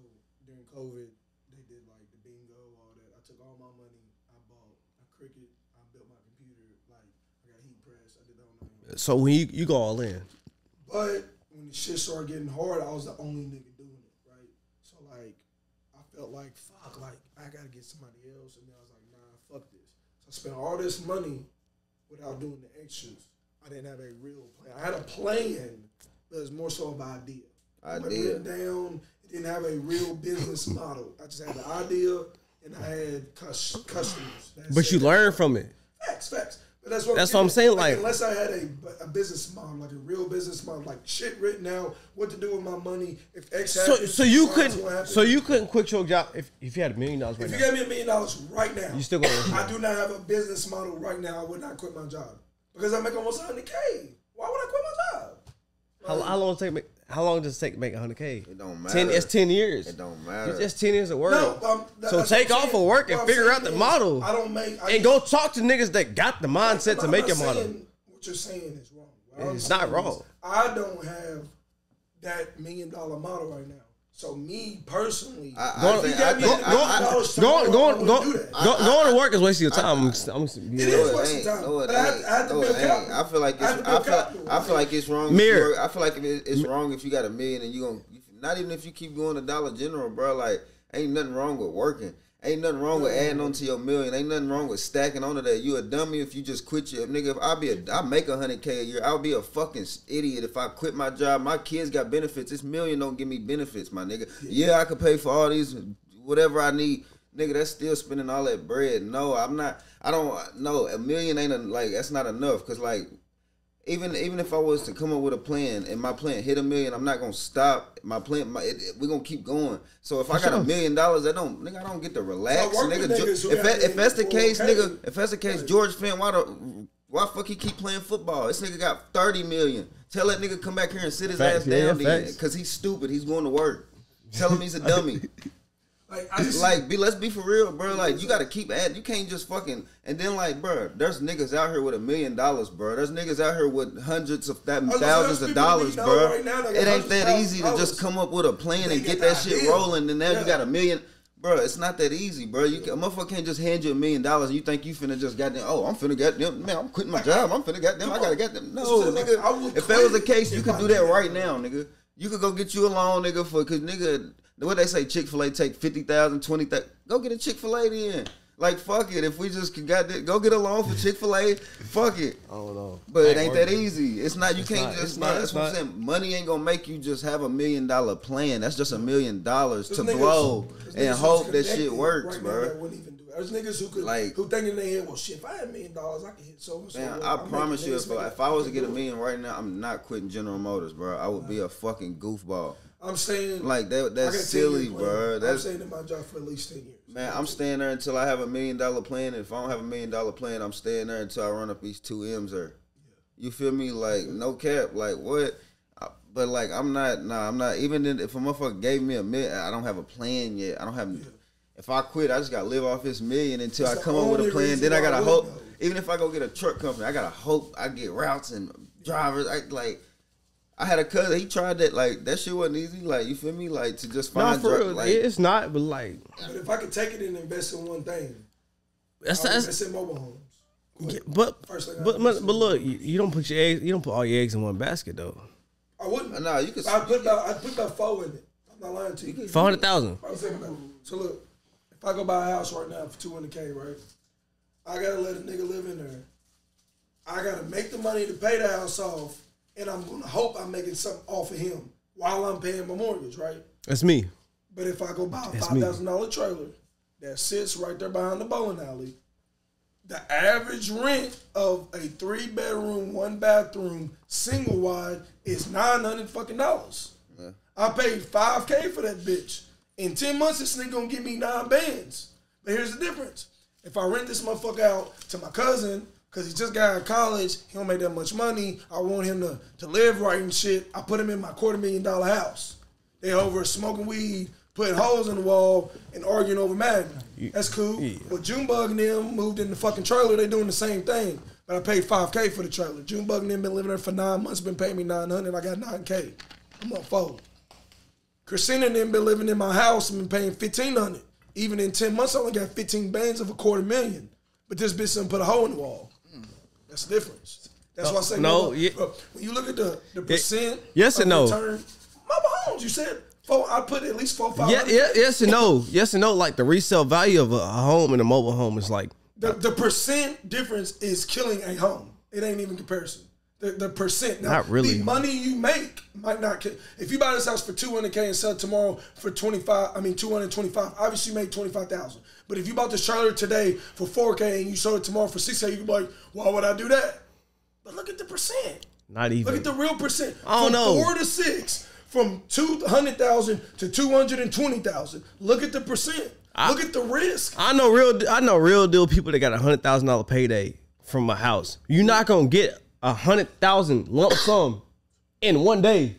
during COVID, they did like the bingo, all that. I took all my money, I bought a Cricut, I built my computer, like I got heat press, I did all that. So when you, you go all in. But when the shit started getting hard, I was the only nigga doing it, right? So like I felt like fuck, like I gotta get somebody else, and then I was like, nah, fuck this. So I spent all this money without doing the extras. I didn't have a real plan. I had a plan, but it was more so of an idea. I Idea. written down. It didn't have a real business model. I just had the idea, and I had cus- customers. That's But you it. learn from it. Facts, facts. But that's what That's I'm what I'm saying, like- unless I had a, a business model, like a real business model, like shit written out, what to do with my money. If X So happens, so you couldn't so you couldn't quit your job if, if you had a million dollars right If you now. gave me a million dollars right now, You still gonna- I do not have a business model right now. I would not quit my job because I make almost 100k. Why would I quit my job? How, how long it take? Make, how long does it take to make hundred k? It don't Ten. matter. It's ten years. It don't matter. It's just ten years of work. No, um, that- so take off saying. of work and I'm figure out the is, model I don't make. I and go talk to niggas that got the mindset to make not your model. What you're saying is wrong. What It's not wrong. I don't have that million dollar model right now. So me personally, I, I Go- think, you I got me think, at I, I, $1,000 Going, going, going, do that. go- going to work is wasting your time. I'm, just- I'm, just- It yeah. is No, wasting time. No, it But I have- I have No, it ain't. I feel like I it's. to I feel. capital. I feel like it's wrong. if Mirror. you- I feel like it's wrong if you got a million and you gonna. Not even if you keep going to Dollar General, bro. Like, ain't nothing wrong with working. Ain't nothing wrong with adding on to your million. Ain't nothing wrong with stacking onto that. You a dummy if you just quit your nigga. If I be a, I make a hundred k a year. I'll be a fucking idiot if I quit my job. My kids got benefits. This million don't give me benefits, my nigga. Yeah, I could pay for all these whatever I need. Nigga, that's still spending all that bread. No, I'm not. I don't. No, a million ain't a, like that's not enough. Cause like even even if I was to come up with a plan and my plan hit a million, I'm not gonna stop. My plan, my, it, it- we're gonna keep going. So if I got a million dollars, that don't nigga, I don't get to relax, I work nigga. Jo- niggas if that, if that's the case, for okay. nigga, if that's the case, George Finn, why the why fuck he keep playing football? This nigga got thirty million. Tell that nigga come back here and sit his Facts, ass yeah, down yeah, cause he's stupid. He's going to work. Tell him he's a dummy. Like I just like be let's be for real, bro. Like you gotta keep at. You can't just fucking and then like, bro. There's niggas out here with a million dollars, bro. There's niggas out here with hundreds of that was- thousands of dollars, bro. right now it ain't that easy to just come up with a plan They and get get that shit rolling. And now Yeah. you got a million. Bro, it's not that easy, bro. You can, a motherfucker can't just hand you a million dollars and you think you finna just goddamn. Oh, I'm finna goddamn. Man, I'm quitting my job. I'm finna goddamn. I gotta goddamn. No, Like, nigga. If that was the case, you could do that right now, nigga. You could go get you a loan, nigga, for cause nigga, what they say, Chick Fil A take fifty thousand, twenty thousand. Go get a Chick Fil A then. Like fuck it, if we just could got that, go get a loan for Chick Fil A. Fuck it. I don't know. But it I ain't that working. easy. It's not. You can't not. just. It's not. that's It's what I'm saying. Money ain't gonna make you just have a million dollar plan. That's just a million dollars to niggas- blow and hope that shit works, right bro. That wouldn't even do it. There's niggas who could Like- who think in their head, well, shit, if I had a million dollars, I could hit so and so. Man, I'm I making promise you, if, if I was to get a million right now, I'm not quitting General Motors, bro. I would be a fucking goofball. I'm saying Like that. I That's got a 10 silly, bro. I'm That's staying in my job for at least ten years. Man, I'm staying there until I have a million dollar plan. And if I don't have a million dollar plan, I'm staying there until I run up these two M's there. You feel me? Like no cap. Like what? I- But like I'm not. Nah, I'm not. Even if a motherfucker gave me a million, I don't have a plan yet. I don't have. If I quit, I just gotta live off this million until That's I come up with a plan. Then I gotta would hope. Even if I go get a truck company, I gotta hope I get routes and drivers. I like. I had a cousin. He tried that. Like that shit wasn't easy. Like you feel me? Like to just No, find. for dri- real. like, it's not, but like But if I could take it and invest in one thing, that's I would that's. invest in mobile homes. Yeah, but First thing but but, but look, you, you don't put your eggs. You don't put all your eggs in one basket though. I wouldn't. Nah, you could. I put about I put about four in it. I'm not lying to you. Four hundred thousand. I was thinking about. So look, if I go buy a house right now for two hundred k, right? I gotta let a nigga live in there. I gotta make the money to pay the house off, and I'm gonna hope I'm making something off of him while I'm paying my mortgage, right? That's me. But if I go buy a That's five me. thousand dollar trailer that sits right there behind the bowling alley, the average rent of a three bedroom, one bathroom, single wide is nine hundred fucking dollars. I paid five k for that bitch. In ten months, this nigga gonna give me nine bands. But here's the difference: if I rent this motherfucker out to my cousin, cause he just got out of college, he don't make that much money. I want him to to live right and shit. I put him in my quarter million dollar house. They over smoking weed, putting holes in the wall, and arguing over Magna. That's cool. yeah. But Junebug and them moved in the fucking trailer. They doing the same thing. But I paid five k for the trailer. Junebug and them been living there for nine months. Been paying me nine hundred. I got nine k. I'm up four. Christina and them been living in my house and been paying fifteen hundred. Even in ten months, I only got fifteen bands of a quarter million. But this bitch done put a hole in the wall. That's the difference. That's why I say No, no. yeah. When you look at the the percent, yes of and no. return, mobile homes. You said four. I put at least four five. Yeah, yeah, yes and no. Yes and no. Like the resale value of a, a home and a mobile home is like The, the percent difference is killing a home. It ain't even comparison. The, the percent. Now, Not really. The money you make might not. If you buy this house for two hundred k and sell it tomorrow for twenty five, I mean two hundred twenty five. Obviously, you made twenty five thousand. But if you bought this trailer today for four k and you sold it tomorrow for six k, you could be like, why would I do that? But look at the percent. not even. Look at the real percent. I don't from know. Four to six. From two hundred thousand to two hundred and twenty thousand. Look at the percent. Look at the risk. I know real. I know real deal people that got a hundred thousand dollar payday from a house. You're not gonna get a hundred thousand lump sum in one day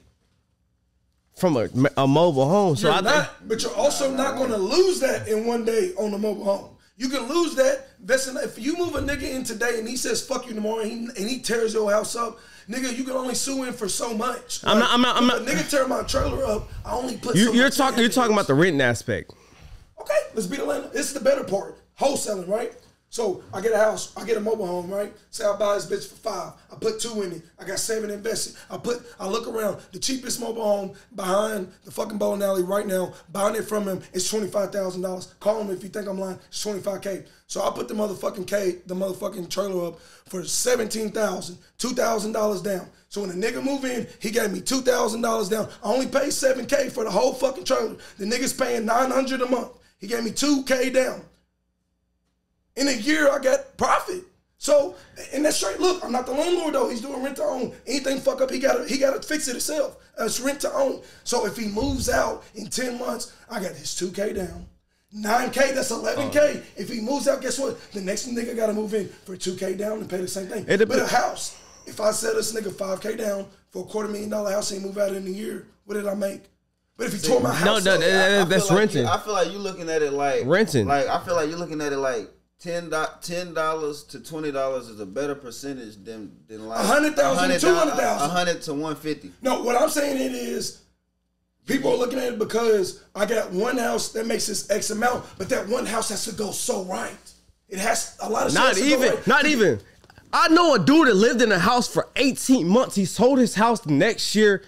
from a, a mobile home. So You're I not, but you're also not going to lose that in one day on a mobile home. You can lose that. That's an, if you move a nigga in today and he says fuck you tomorrow and he, and he tears your house up, nigga, you can only sue him for so much. I'm not- I'm not- I'm if not- A nigga tear my trailer up. I only put. You, so you're talking. You're talking about the renting aspect. Okay, let's be the landlord. This is the better part. Wholesaling, right? So I get a house, I get a mobile home, right? Say I buy this bitch for five. I put two in it. I got seven invested. I put I look around. The cheapest mobile home behind the fucking bowling alley right now, buying it from him is twenty five thousand dollars. Call him if you think I'm lying. It's twenty five K. So I put the motherfucking K, the motherfucking trailer up for seventeen thousand, two thousand dollars down. So when the nigga move in, he gave me two thousand dollars down. I only paid seven K for the whole fucking trailer. The nigga's paying nine hundred a month. He gave me two K down. In a year, I got profit. So, and that's straight. Look, I'm not the landlord though. He's doing rent to own. Anything fuck up, he gotta he gotta fix it himself. Uh, It's rent to own. So if he moves out in ten months, I got his two K down. Nine K, that's eleven K. If he moves out, guess what? The next nigga gotta move in for two K down and pay the same thing. It but a house, if I sell this nigga five K down for a quarter million dollar house and move out in a year, what did I make? But if he tore my No, house, no, up, that- I- I that's like renting. You, I feel like you're looking at it like Renting. Like I feel like you're looking at it like ten dollars to twenty dollars is a better percentage than than like A hundred thousand, $100, two hundred thousand. a hundred to one fifty. No, what I'm saying it is people are looking at it because I got one house that makes this X amount, but that one house has to go so right. It has a lot of shit Not has to go even. right. Not even. I know a dude that lived in a house for 18 months. He sold his house the next year.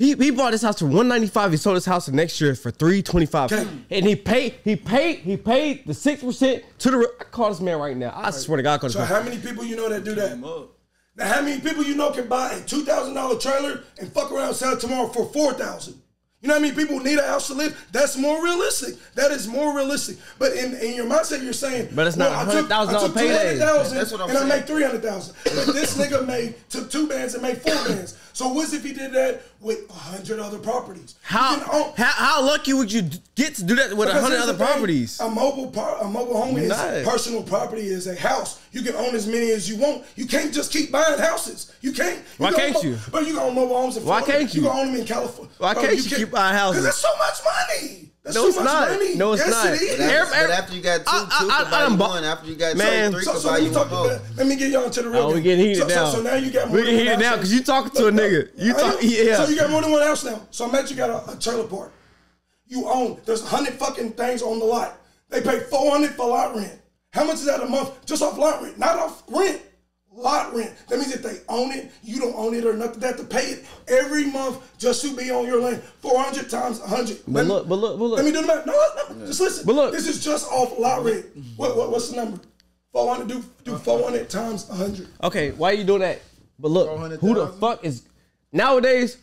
He, he bought his house for 195. He sold his house the next year for 325. Okay. And he paid, he paid, he paid the 6% to the I call this man right now. I swear to God, I call this So man. how many people you know that do that? Now how many people you know can buy a two thousand dollar trailer and fuck around and sell it tomorrow for four thousand? You know what I mean? people need a house to live? That's more realistic. That is more realistic. But in, in your mindset, you're saying, But it's not well, I took- $100,000 I took payday. 200,000 That's what I'm and I saying. make three hundred thousand. But this nigga made took two bands and made four bands. So what's if he did that with a hundred other properties? How, You can own- how how lucky would you get to do that with a hundred other the thing, properties? A mobile par- a mobile home is Nice. personal property is a house. You can own as many as you want. You can't just keep buying houses. You can't. You Why can can't own- you? But you can own mobile homes in Florida. Why can't you? You can own them in California. Why Bro, can't you keep buying houses? Because that's so much money. That's No, too it's much not. money. No, it's yes, not. It is. But, after, Every- every- but after you got two, I- I- two I- could buy I'm you one. After you got Man. two, three So, could so buy let you me one talk. more. Let me get y'all into the real. Oh, we game. getting heated so, now. So, so now you got We more getting than one heated now because you talking to a nigga. You I talk- yeah. So you got more than one house now. So I imagine you got a, a trailer park. You own. There's hundred fucking things on the lot. They pay four hundred for lot rent. How much is that a month just off lot rent? Not off rent. Lot rent. That means if they own it, you don't own it or nothing. They have to pay it every month just to be on your land. Four hundred times hundred. But look, but look, but look. Let me do the math. No, no, just listen. But look- this is just off lot rent. What, what what's the number? Four hundred. Do do four hundred times hundred. Okay, why are you doing that? But look, who the fuck is nowadays?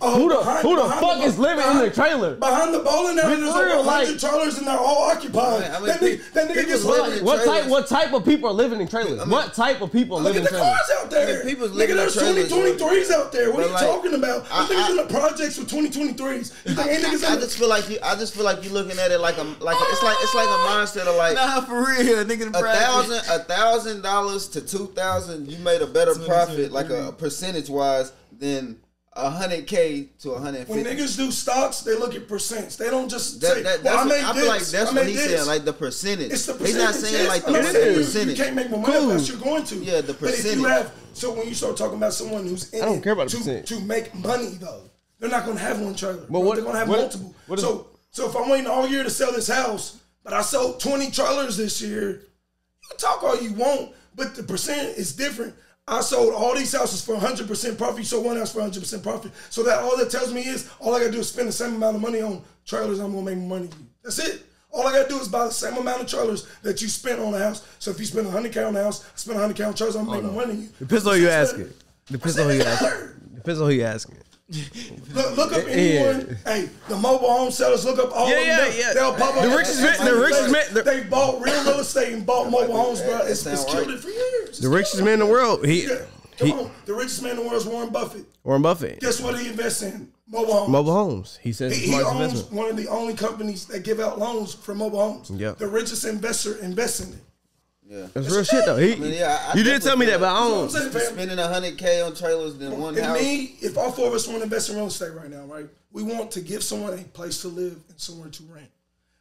Oh, who the behind- who the fuck the- is living in the trailer? Behind the bowling alley, Be there's real, over like- 100 trailers and they're all occupied. I mean, that nigga, that nigga people living money. in What type? What type of people are living in trailers? what type of people are Look living at in the cars out there. I mean, people's Nigga, living in there's trailers, 2023s out there. What But are you like, talking about? I- Them niggas I- in the projects with 2023s. You think ain't niggas I just feel like you. I just feel like you looking at it like a like a, it's like it's like a mindset of like Nah, for real, nigga. a thousand a thousand dollars to two thousand. You made a better profit, like a percentage wise, than a hundred k to a hundred When niggas do stocks, they look at percents. They don't just That, say, that, well, that's I what, made I this. feel like that's I what made he's saying, like the percentage. It's the he's not saying yes. like I'm the not saying you- percentage. You can't make more money Cool. unless you're going to. Yeah, the percentage. But if you have, so when you start talking about someone who's in I don't it care about the to, percentage. to make money though, they're not going to have one trailer. But what- they're going to have what- multiple. what is- so, so if I'm waiting all year to sell this house, but I sold 20 trailers this year, you can talk all you want, but the percent is different. I sold all these houses for 100% profit. You sold one house for 100% profit. So that all that tells me is all I gotta do is spend the same amount of money on trailers. I'm gonna make money. That's it. All I gotta do is buy the same amount of trailers that you spent on a house. So if you spend 100k on a house, I spend 100k on trailers. I'm Oh, making more money. Depends on who you asking. Depends on who you asking. Depends on who you asking. Look, look up Yeah. anyone. Hey, the mobile home sellers. Look up all Yeah, of them. yeah, They'll- yeah. They'll pop up. The richest man- the richest man- the- they bought real real estate and bought mobile homes, bro. It's, it's killed right. it for years. The richest man in the world, he, Yeah. Come he on. The richest man in the world is Warren Buffett. Warren Buffett, Guess what he invests in? Mobile homes. mobile homes. He says He, he owns investment. one of the only companies that give out loans for mobile homes. Yep. The richest investor invests in it. Yeah. That's real shit though. He, mean, yeah, I- I you did definitely tell me feel that, but I That's what I'm don't. saying. Spending a hundred k on trailers than one If house. me, if all four of us want to invest in real estate right now, right? We want to give someone a place to live and somewhere to rent.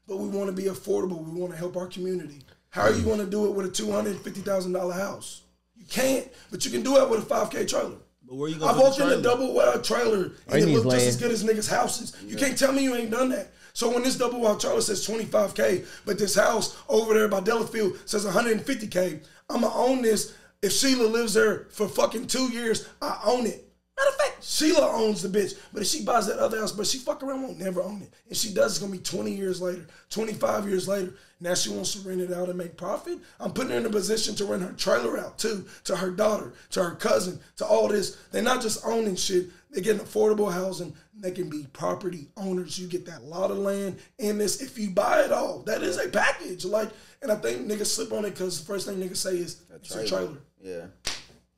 But we want to be affordable. We want to help our community. How are you going to do it with a two hundred fifty thousand dollar house? You can't, but you can do it with a five k trailer. But where you I gonna put walked in a trailer? double wide trailer and it looked is just as good as niggas' houses. You can't tell me you ain't done that. So when this double wide trailer says 25K, but this house over there by Delafield says 150K, I'ma own this. If Sheila lives there for fucking two years, I own it. Matter of fact, Sheila owns the bitch. But if she buys that other house, but she fuck around, won't never own it. And she does, it's gonna be 20 years later, 25 years later. Now she wants to rent it out and make profit. I'm putting her in a position to rent her trailer out too, to her daughter, to her cousin, to all this. They're not just owning shit, they're getting affordable housing. They can be property owners. You get that lot of land in this if you buy it all. That is a package. Like, and I think niggas slip on it because the first thing niggas say is it's a trailer. Yeah.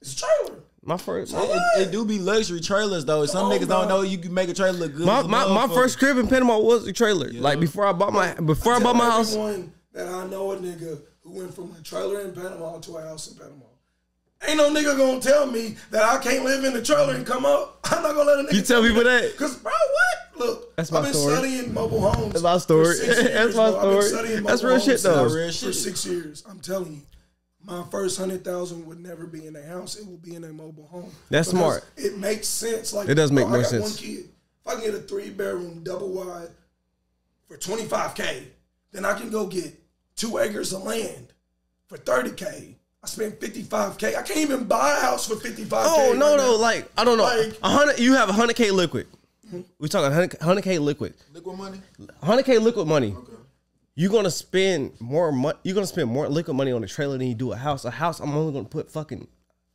It's a trailer. My first, It, it, it do be luxury trailers though. Some Oh, niggas no. don't know you can make a trailer look good. my my, my first crib in Panama was a trailer. Like before I bought my before I bought my house. Everyone that I know a nigga who went from a trailer in Panama to a house in Panama. Ain't no nigga gonna tell me that I can't live in the trailer and come up. I'm not gonna let a nigga. You tell people that? Cause bro, what? Look, That's my I've been story. studying mobile homes. That's my story. for six years, That's my bro. I've been story. studying That's mobile real shit, though. for Real For shit. six years, I'm telling you. My first hundred thousand would never be in a house. It will be in a mobile home. That's Because smart. It makes sense. Like It does make bro, more I got sense. One kid. If I can get a three bedroom double wide for 25K, then I can go get two acres of land for 30K. I spent 55K. I can't even buy a house for 55K. Oh no right no now. like I don't know Like- a hundred you have a hundred k liquid. We talking hundred k liquid. liquid money. Hundred k liquid money. You're gonna spend more money. You're gonna spend more liquid money on a trailer than you do a house. A house, I'm only gonna put fucking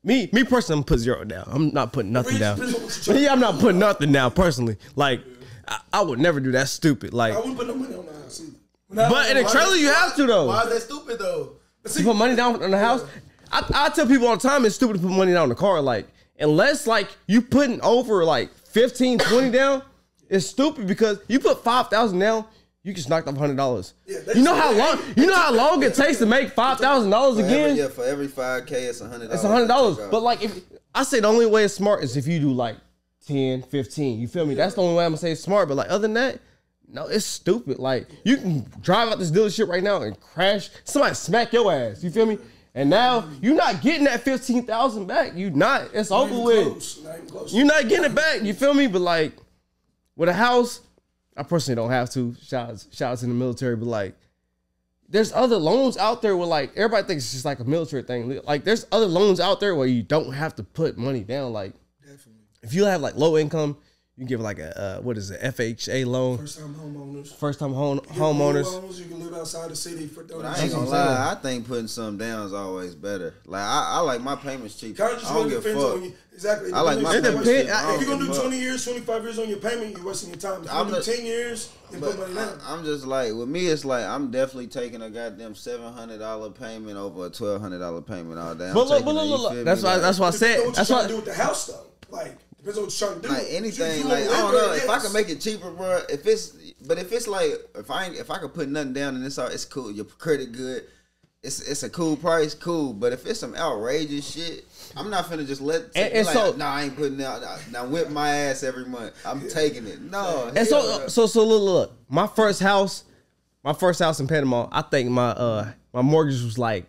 me. Me personally, I'm gonna put zero down. I'm not putting nothing down. depends on what you're trying to Yeah, I'm not putting nothing down personally. Like I, I would never do that stupid. Like, I wouldn't put no money on the house either. But in a trailer, you have to though. Why is that stupid though? You put money down on the house. I, I tell people all the time it's stupid to put money down on the car. Like, unless like you putting over like 15, 20 down, it's stupid because you put five thousand down, you just knocked off hundred dollars. Yeah, you know how long you know how long it takes to make five thousand dollars For every, again? yeah, for every five k, it's a hundred. It's a hundred dollars. But like if I say the only way it's smart is if you do like 10, 15. You feel me? That's the only way I'm gonna say it's smart. But like other than that, no, it's stupid. Like you can drive out this dealership right now and crash. Somebody smack your ass. You feel me? And now you're not getting that fifteen thousand back. You not. It's over with. close, not. You're not getting it back. You feel me? But like with a house, I personally don't have to. Shout out, shout out to the military, but like there's other loans out there where like everybody thinks it's just like a military thing. Like there's other loans out there where you don't have to put money down. Like Definitely. if you have like low income, you can give like a uh, what is it FHA loan, First time homeowners. first time home You homeowners. loans, you can live outside the city for But I ain't gonna lie, I think putting something down is always better. Like I, I like my payments cheap. Kind I of just don't give a depends fuck. on you. Exactly. I like my Depends payments your cheap. If you're gonna do don't give a 20 years, 25 years on your payment, you're wasting your time. If you're I'm gonna do just- 10 years, then But put money down. I, am just like with me, it's like I'm definitely taking a goddamn seven hundred dollar payment over a twelve hundred dollar payment all day. I'm But look, but look, look, look. That's why. That's why I Depends on said. what That's you're why. trying do with the house, though. Like, depends on what you're trying to do. Like anything, you like I don't know there, if I can make it cheaper, bro. If it's, but if it's like if I ain't, if I can put nothing down and it's all, it's cool. Your credit good. It's it's a cool price, cool. But if it's some outrageous shit, I'm not finna just let. And- be and like, so- nah, I ain't putting out. Now whip my ass every month. I'm taking it. No, And so, no. so, so look, look. My first house, my first house in Panama. I think my uh my mortgage was like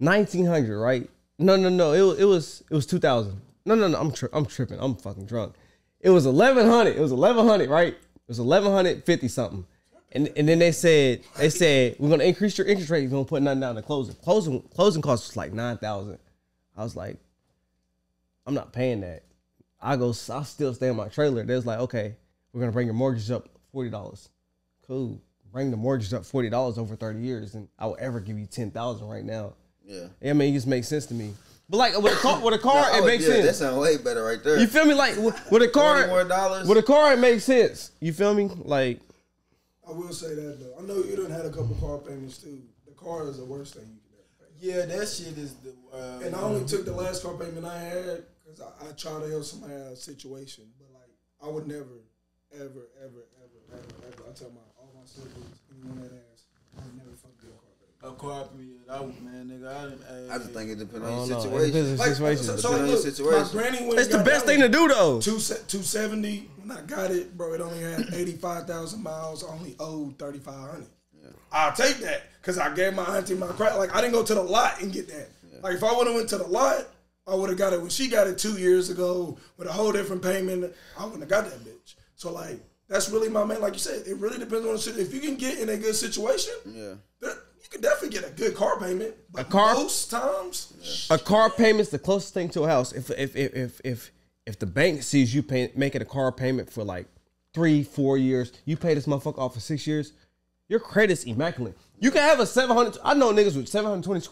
nineteen hundred, right? No, no, no. It it was it was two thousand. No, no, no. I'm tri- I'm tripping. I'm fucking drunk. It was eleven hundred. It was eleven hundred, right? It was eleven hundred fifty something. And and then they said they said we're gonna increase your interest rate if you don't put nothing down to closing. Closing closing costs was like nine thousand. I was like, I'm not paying that. I go, I still stay in my trailer. They was like, okay, we're gonna bring your mortgage up forty dollars. Cool. Bring the mortgage up forty dollars over thirty years, and I will ever give you ten thousand right now. yeah. Yeah, I mean, it just makes sense to me. But like with a car, with a car, Oh, it makes yeah, That sense. sounds way better right there. You feel me? Like with with a car, Twenty more dollars. with a car, it makes sense. You feel me? Like I will say that, though. I know you done had a couple car payments, too. The car is the worst thing you can ever pay. Yeah, that shit is the. Uh, And I only took the last car payment I had because I, I try to help somebody out of a situation. But like, I would never, ever, ever, ever, ever, ever. I tell my all my siblings, anyone that asks, I would never fuck do a car payment. a car payment. I man, nigga. I, I just think it depends on don't your know. It situation. depends on the Like, situation. so, so Depending on your look, my granny went. it's the best thing to do though. Two two seventy. When I got it, bro, it only had eighty five thousand miles. Only owed thirty five hundred. Yeah. I'll take that because I gave my auntie my credit. Like I didn't go to the lot and get that. Like if I would have went to the lot, I would have got it when she got it two years ago with a whole different payment. I wouldn't have got that bitch. So like that's really my man. Like you said, it really depends on the shit. If you can get in a good situation, Yeah. that, you can definitely get a good car payment. But A car- most times, A car payment's the closest thing to a house. If if if if if, if the bank sees you pay, making a car payment for like three, four years, you pay this motherfucker off for six years, your credit's immaculate. You can have a seven hundred. I know niggas with 720,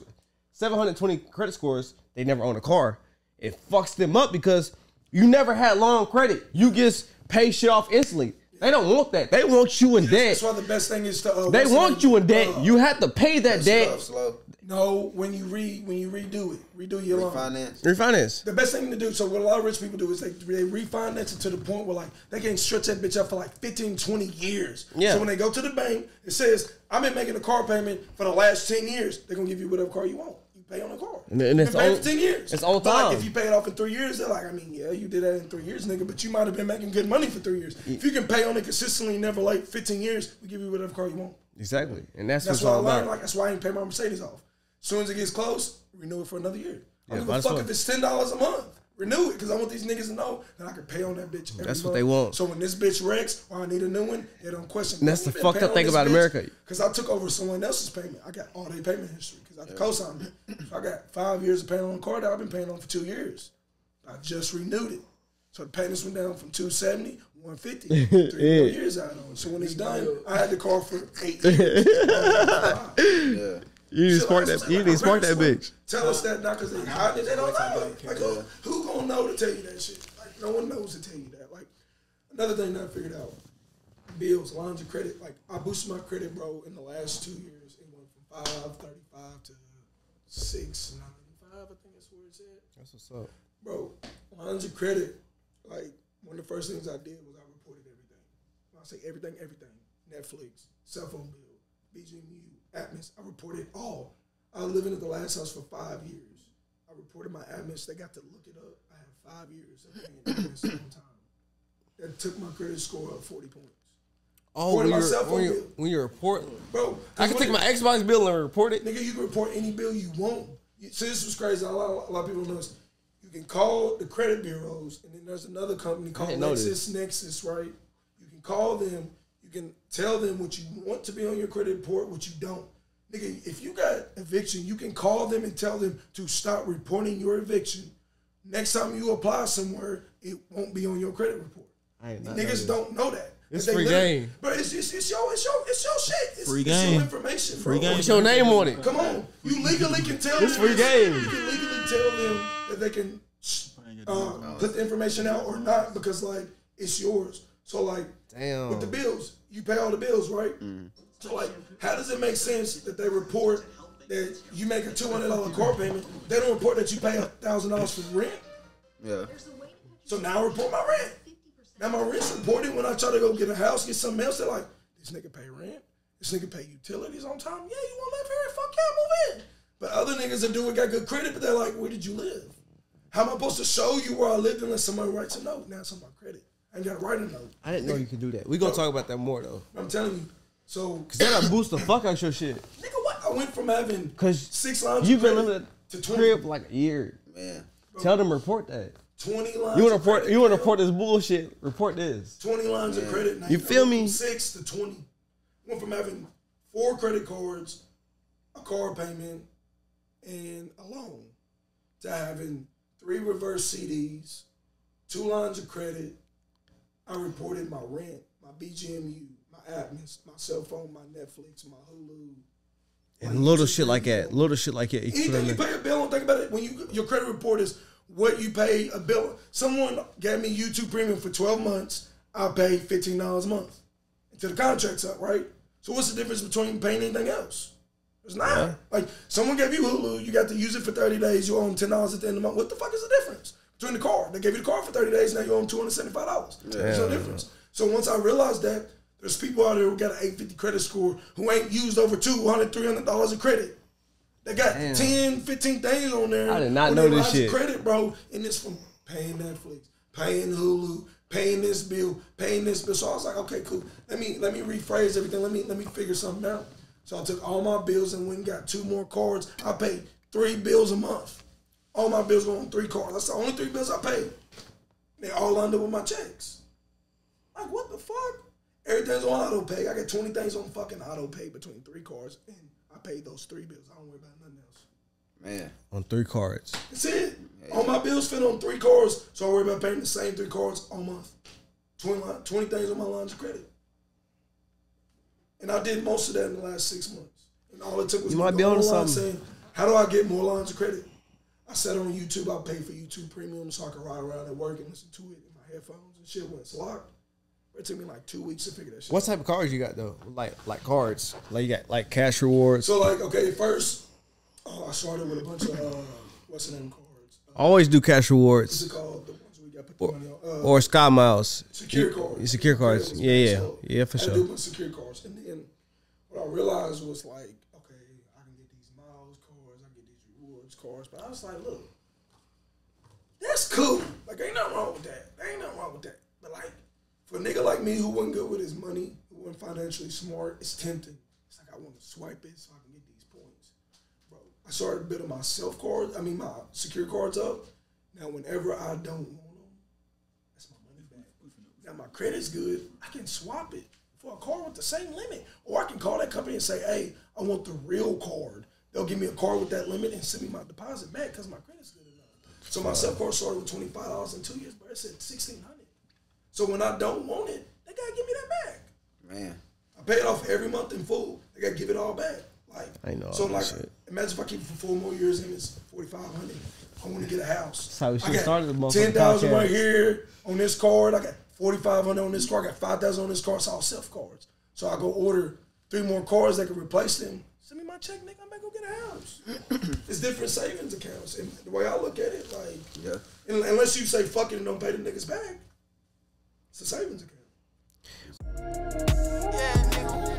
720 credit scores. They never own a car. It fucks them up because you never had long credit. You just pay shit off instantly. They don't want that. They want you in debt. that's why the best thing is to. Uh, They what's the want you in debt. Uh, You have to pay that debt. slow. no, when you re when you redo it, redo your loan. Finance. Refinance. The best thing to do, so what a lot of rich people do is they, they refinance it to the point where like they can stretch that bitch up for like 15, 20 years. Yeah. So when they go to the bank, it says, I've been making a car payment for the last 10 years. They're gonna give you whatever car you want. Pay on the car. And- and it's paying for 10 years. it's on But like time. if you pay it off in three years, they're like, I mean, yeah, you did that in three years, nigga, but you might have been making good money for three years. If you can pay on it consistently, never late, 15 years, we give you whatever car you want. Exactly. And that's, That's why I all learned. about. Like that's why I ain't pay my Mercedes off. As soon as it gets close, renew it for another year. I Yeah, don't give a fuck if it's ten dollars a month. Renew it because I want these niggas to know that I can pay on that bitch. Every That's what they want. So when this bitch wrecks or I need a new one, they don't question. And that's the fucked up thing about America. Because I took over someone else's payment. I got all their payment history because I co-signed it. So I got five years of paying on a car that I've been paying on for two years. I just renewed it. So the payments went down from 270, 150, three more years out on it. So when it's done, I had the car for eight years. Yeah. You Shit spark that. You to spark that bitch. Tell us that not because they hide it. They don't know. Like, who, who gonna know to tell you that shit? Like, no one knows to tell you that. Like, another thing that I figured out, bills, lines of credit. Like, I boosted my credit, bro, in the last two years. It went from 535 to 695, I think that's where it's at. That's what's up. Bro, lines of credit, like, one of the first things I did was I reported everything. When I say everything, everything. Netflix, cell phone bill, BGMU, I reported all. I was living at the last house for five years. I reported my Atmos. They got to look it up. I had five years of being paying Atmos on time. That took my credit score up 40 points. Oh, when you're, cell phone when, you're, bill. when you're reporting, Bro, I can take my Xbox bill and report it. Nigga, you can report any bill you want. See, this was crazy. A lot, a lot of people know this. You can call the credit bureaus, and then there's another company called LexisNexis, right? You can call them. You can tell them what you want to be on your credit report, what you don't. Nigga, if you got eviction, you can call them and tell them to stop reporting your eviction. Next time you apply somewhere, it won't be on your credit report. I ain't know Niggas don't know that. It's free game. But it's, it's, it's your it's your it's your shit. It's, Free it's game. your information. Free bro. game. What's your name on it? Come on, you legally can tell. It's them free game. You can legally tell them that they can uh, put the information out or not because like it's yours. So like Damn. with the bills, you pay all the bills, right? Mm. So like, how does it make sense that they report that you make a two hundred dollar car payment? They don't report that you pay a thousand dollars for rent. Yeah. So now I report my rent. Now my rent's reported when I try to go get a house, get something else. They're like, this nigga pay rent. This nigga pay utilities on time. Yeah, you want to live here? Fuck yeah, move in. But other niggas that do it got good credit, but they're like, where did you live? How am I supposed to show you where I lived unless somebody writes a note? Now it's on my credit. I ain't got to write a note. I didn't know you could do that. We gonna talk about that more though. I'm telling you. So, Cause that'll boost the fuck out your shit. nigga, what? I went from having Cause six lines you've of been credit living to 20, crib for like a year. Man. Tell them report that. 20 lines You want to report? You want to report this bullshit? Report this. 20 lines of credit. Now You feel me? Six to 20. Went from having four credit cards, a car payment, and a loan to having three reverse CDs, two lines of credit. I reported my rent, my BGMU, my Atmos, my cell phone, my Netflix, my Hulu. And little shit like that. Little shit like that. You Anything you pay a bill on, think about it. When you your credit report is what you pay a bill. Someone gave me YouTube Premium for twelve months. I pay fifteen dollars a month until the contract's up, right? So what's the difference between paying anything else? There's not. Like someone gave you Hulu, you got to use it for thirty days. You own ten dollars at the end of the month. What the fuck is the difference between the car? They gave you the car for thirty days. Now you own two hundred seventy five dollars. There's no difference. So once I realized that. There's people out there who got an 850 credit score who ain't used over $200, $300 of credit. They got Damn. 10, 15 things on there. I did not know this shit. Credit, bro, and it's from paying Netflix, paying Hulu, paying this bill, paying this bill. So I was like, okay, cool. Let me let me rephrase everything. Let me let me figure something out. So I took all my bills and went and got two more cards. I paid three bills a month. All my bills go on three cards. That's the only three bills I paid. They all lined up with my checks. Like what the fuck? Everything's on auto pay. I got 20 things on fucking auto pay between three cards, and I paid those three bills. I don't worry about nothing else. Man, On three cards. That's it. All my bills fit on three cards, so I worry about paying the same three cards all month. 20, 20 things on my lines of credit. And I did most of that in the last six months. And all it took was You me might be going onto online something. saying, how do I get more lines of credit? I sat on YouTube, I paid for YouTube Premium so I could ride around at work and listen to it in my headphones and shit when it's locked. It took me like two weeks to figure that shit What type of cards you got though? Like like cards. Like you got like cash rewards. So like, okay, first, oh, I started with a bunch of, uh, what's the name cards? Uh, Always do cash what's rewards it called? The ones we got put the money on. Uh, or Sky Miles. secure You- cards. Secure cards. Yeah, yeah, So yeah, for I sure. do my secure cards, and then what I realized was like, okay, I can get these miles cards, I can get these but I was like, look, that's cool. Like, ain't nothing wrong with that. There ain't nothing wrong with that. But like, for a nigga like me who wasn't good with his money, who wasn't financially smart, it's tempting. It's like I want to swipe it so I can get these points, bro. I started building my self cards. I mean, my secure cards up. Now, whenever I don't want them, that's my money back. Now my credit's good. I can swap it for a card with the same limit, or I can call that company and say, "Hey, I want the real card." They'll give me a card with that limit and send me my deposit back because my credit's good enough. So my self card started with twenty five dollars in two years, but it said sixteen hundred. So when I don't want it, they gotta give me that back. man. I pay it off every month in full. They gotta give it all back. Like I know So like, shit. imagine if I keep it for four more years and it's forty five hundred. I want to get a house. That's how we I should've got the Ten thousand podcast. right here on this card. I got forty five hundred on this card. I got five thousand on this card. It's all self cards. So I go order three more cards that can replace them. Send me my check, nigga. I'm gonna go get a house. it's different savings accounts, and the way I look at it, like Yeah. unless you say fuck it and don't pay the niggas back, it's a savings account. Yeah,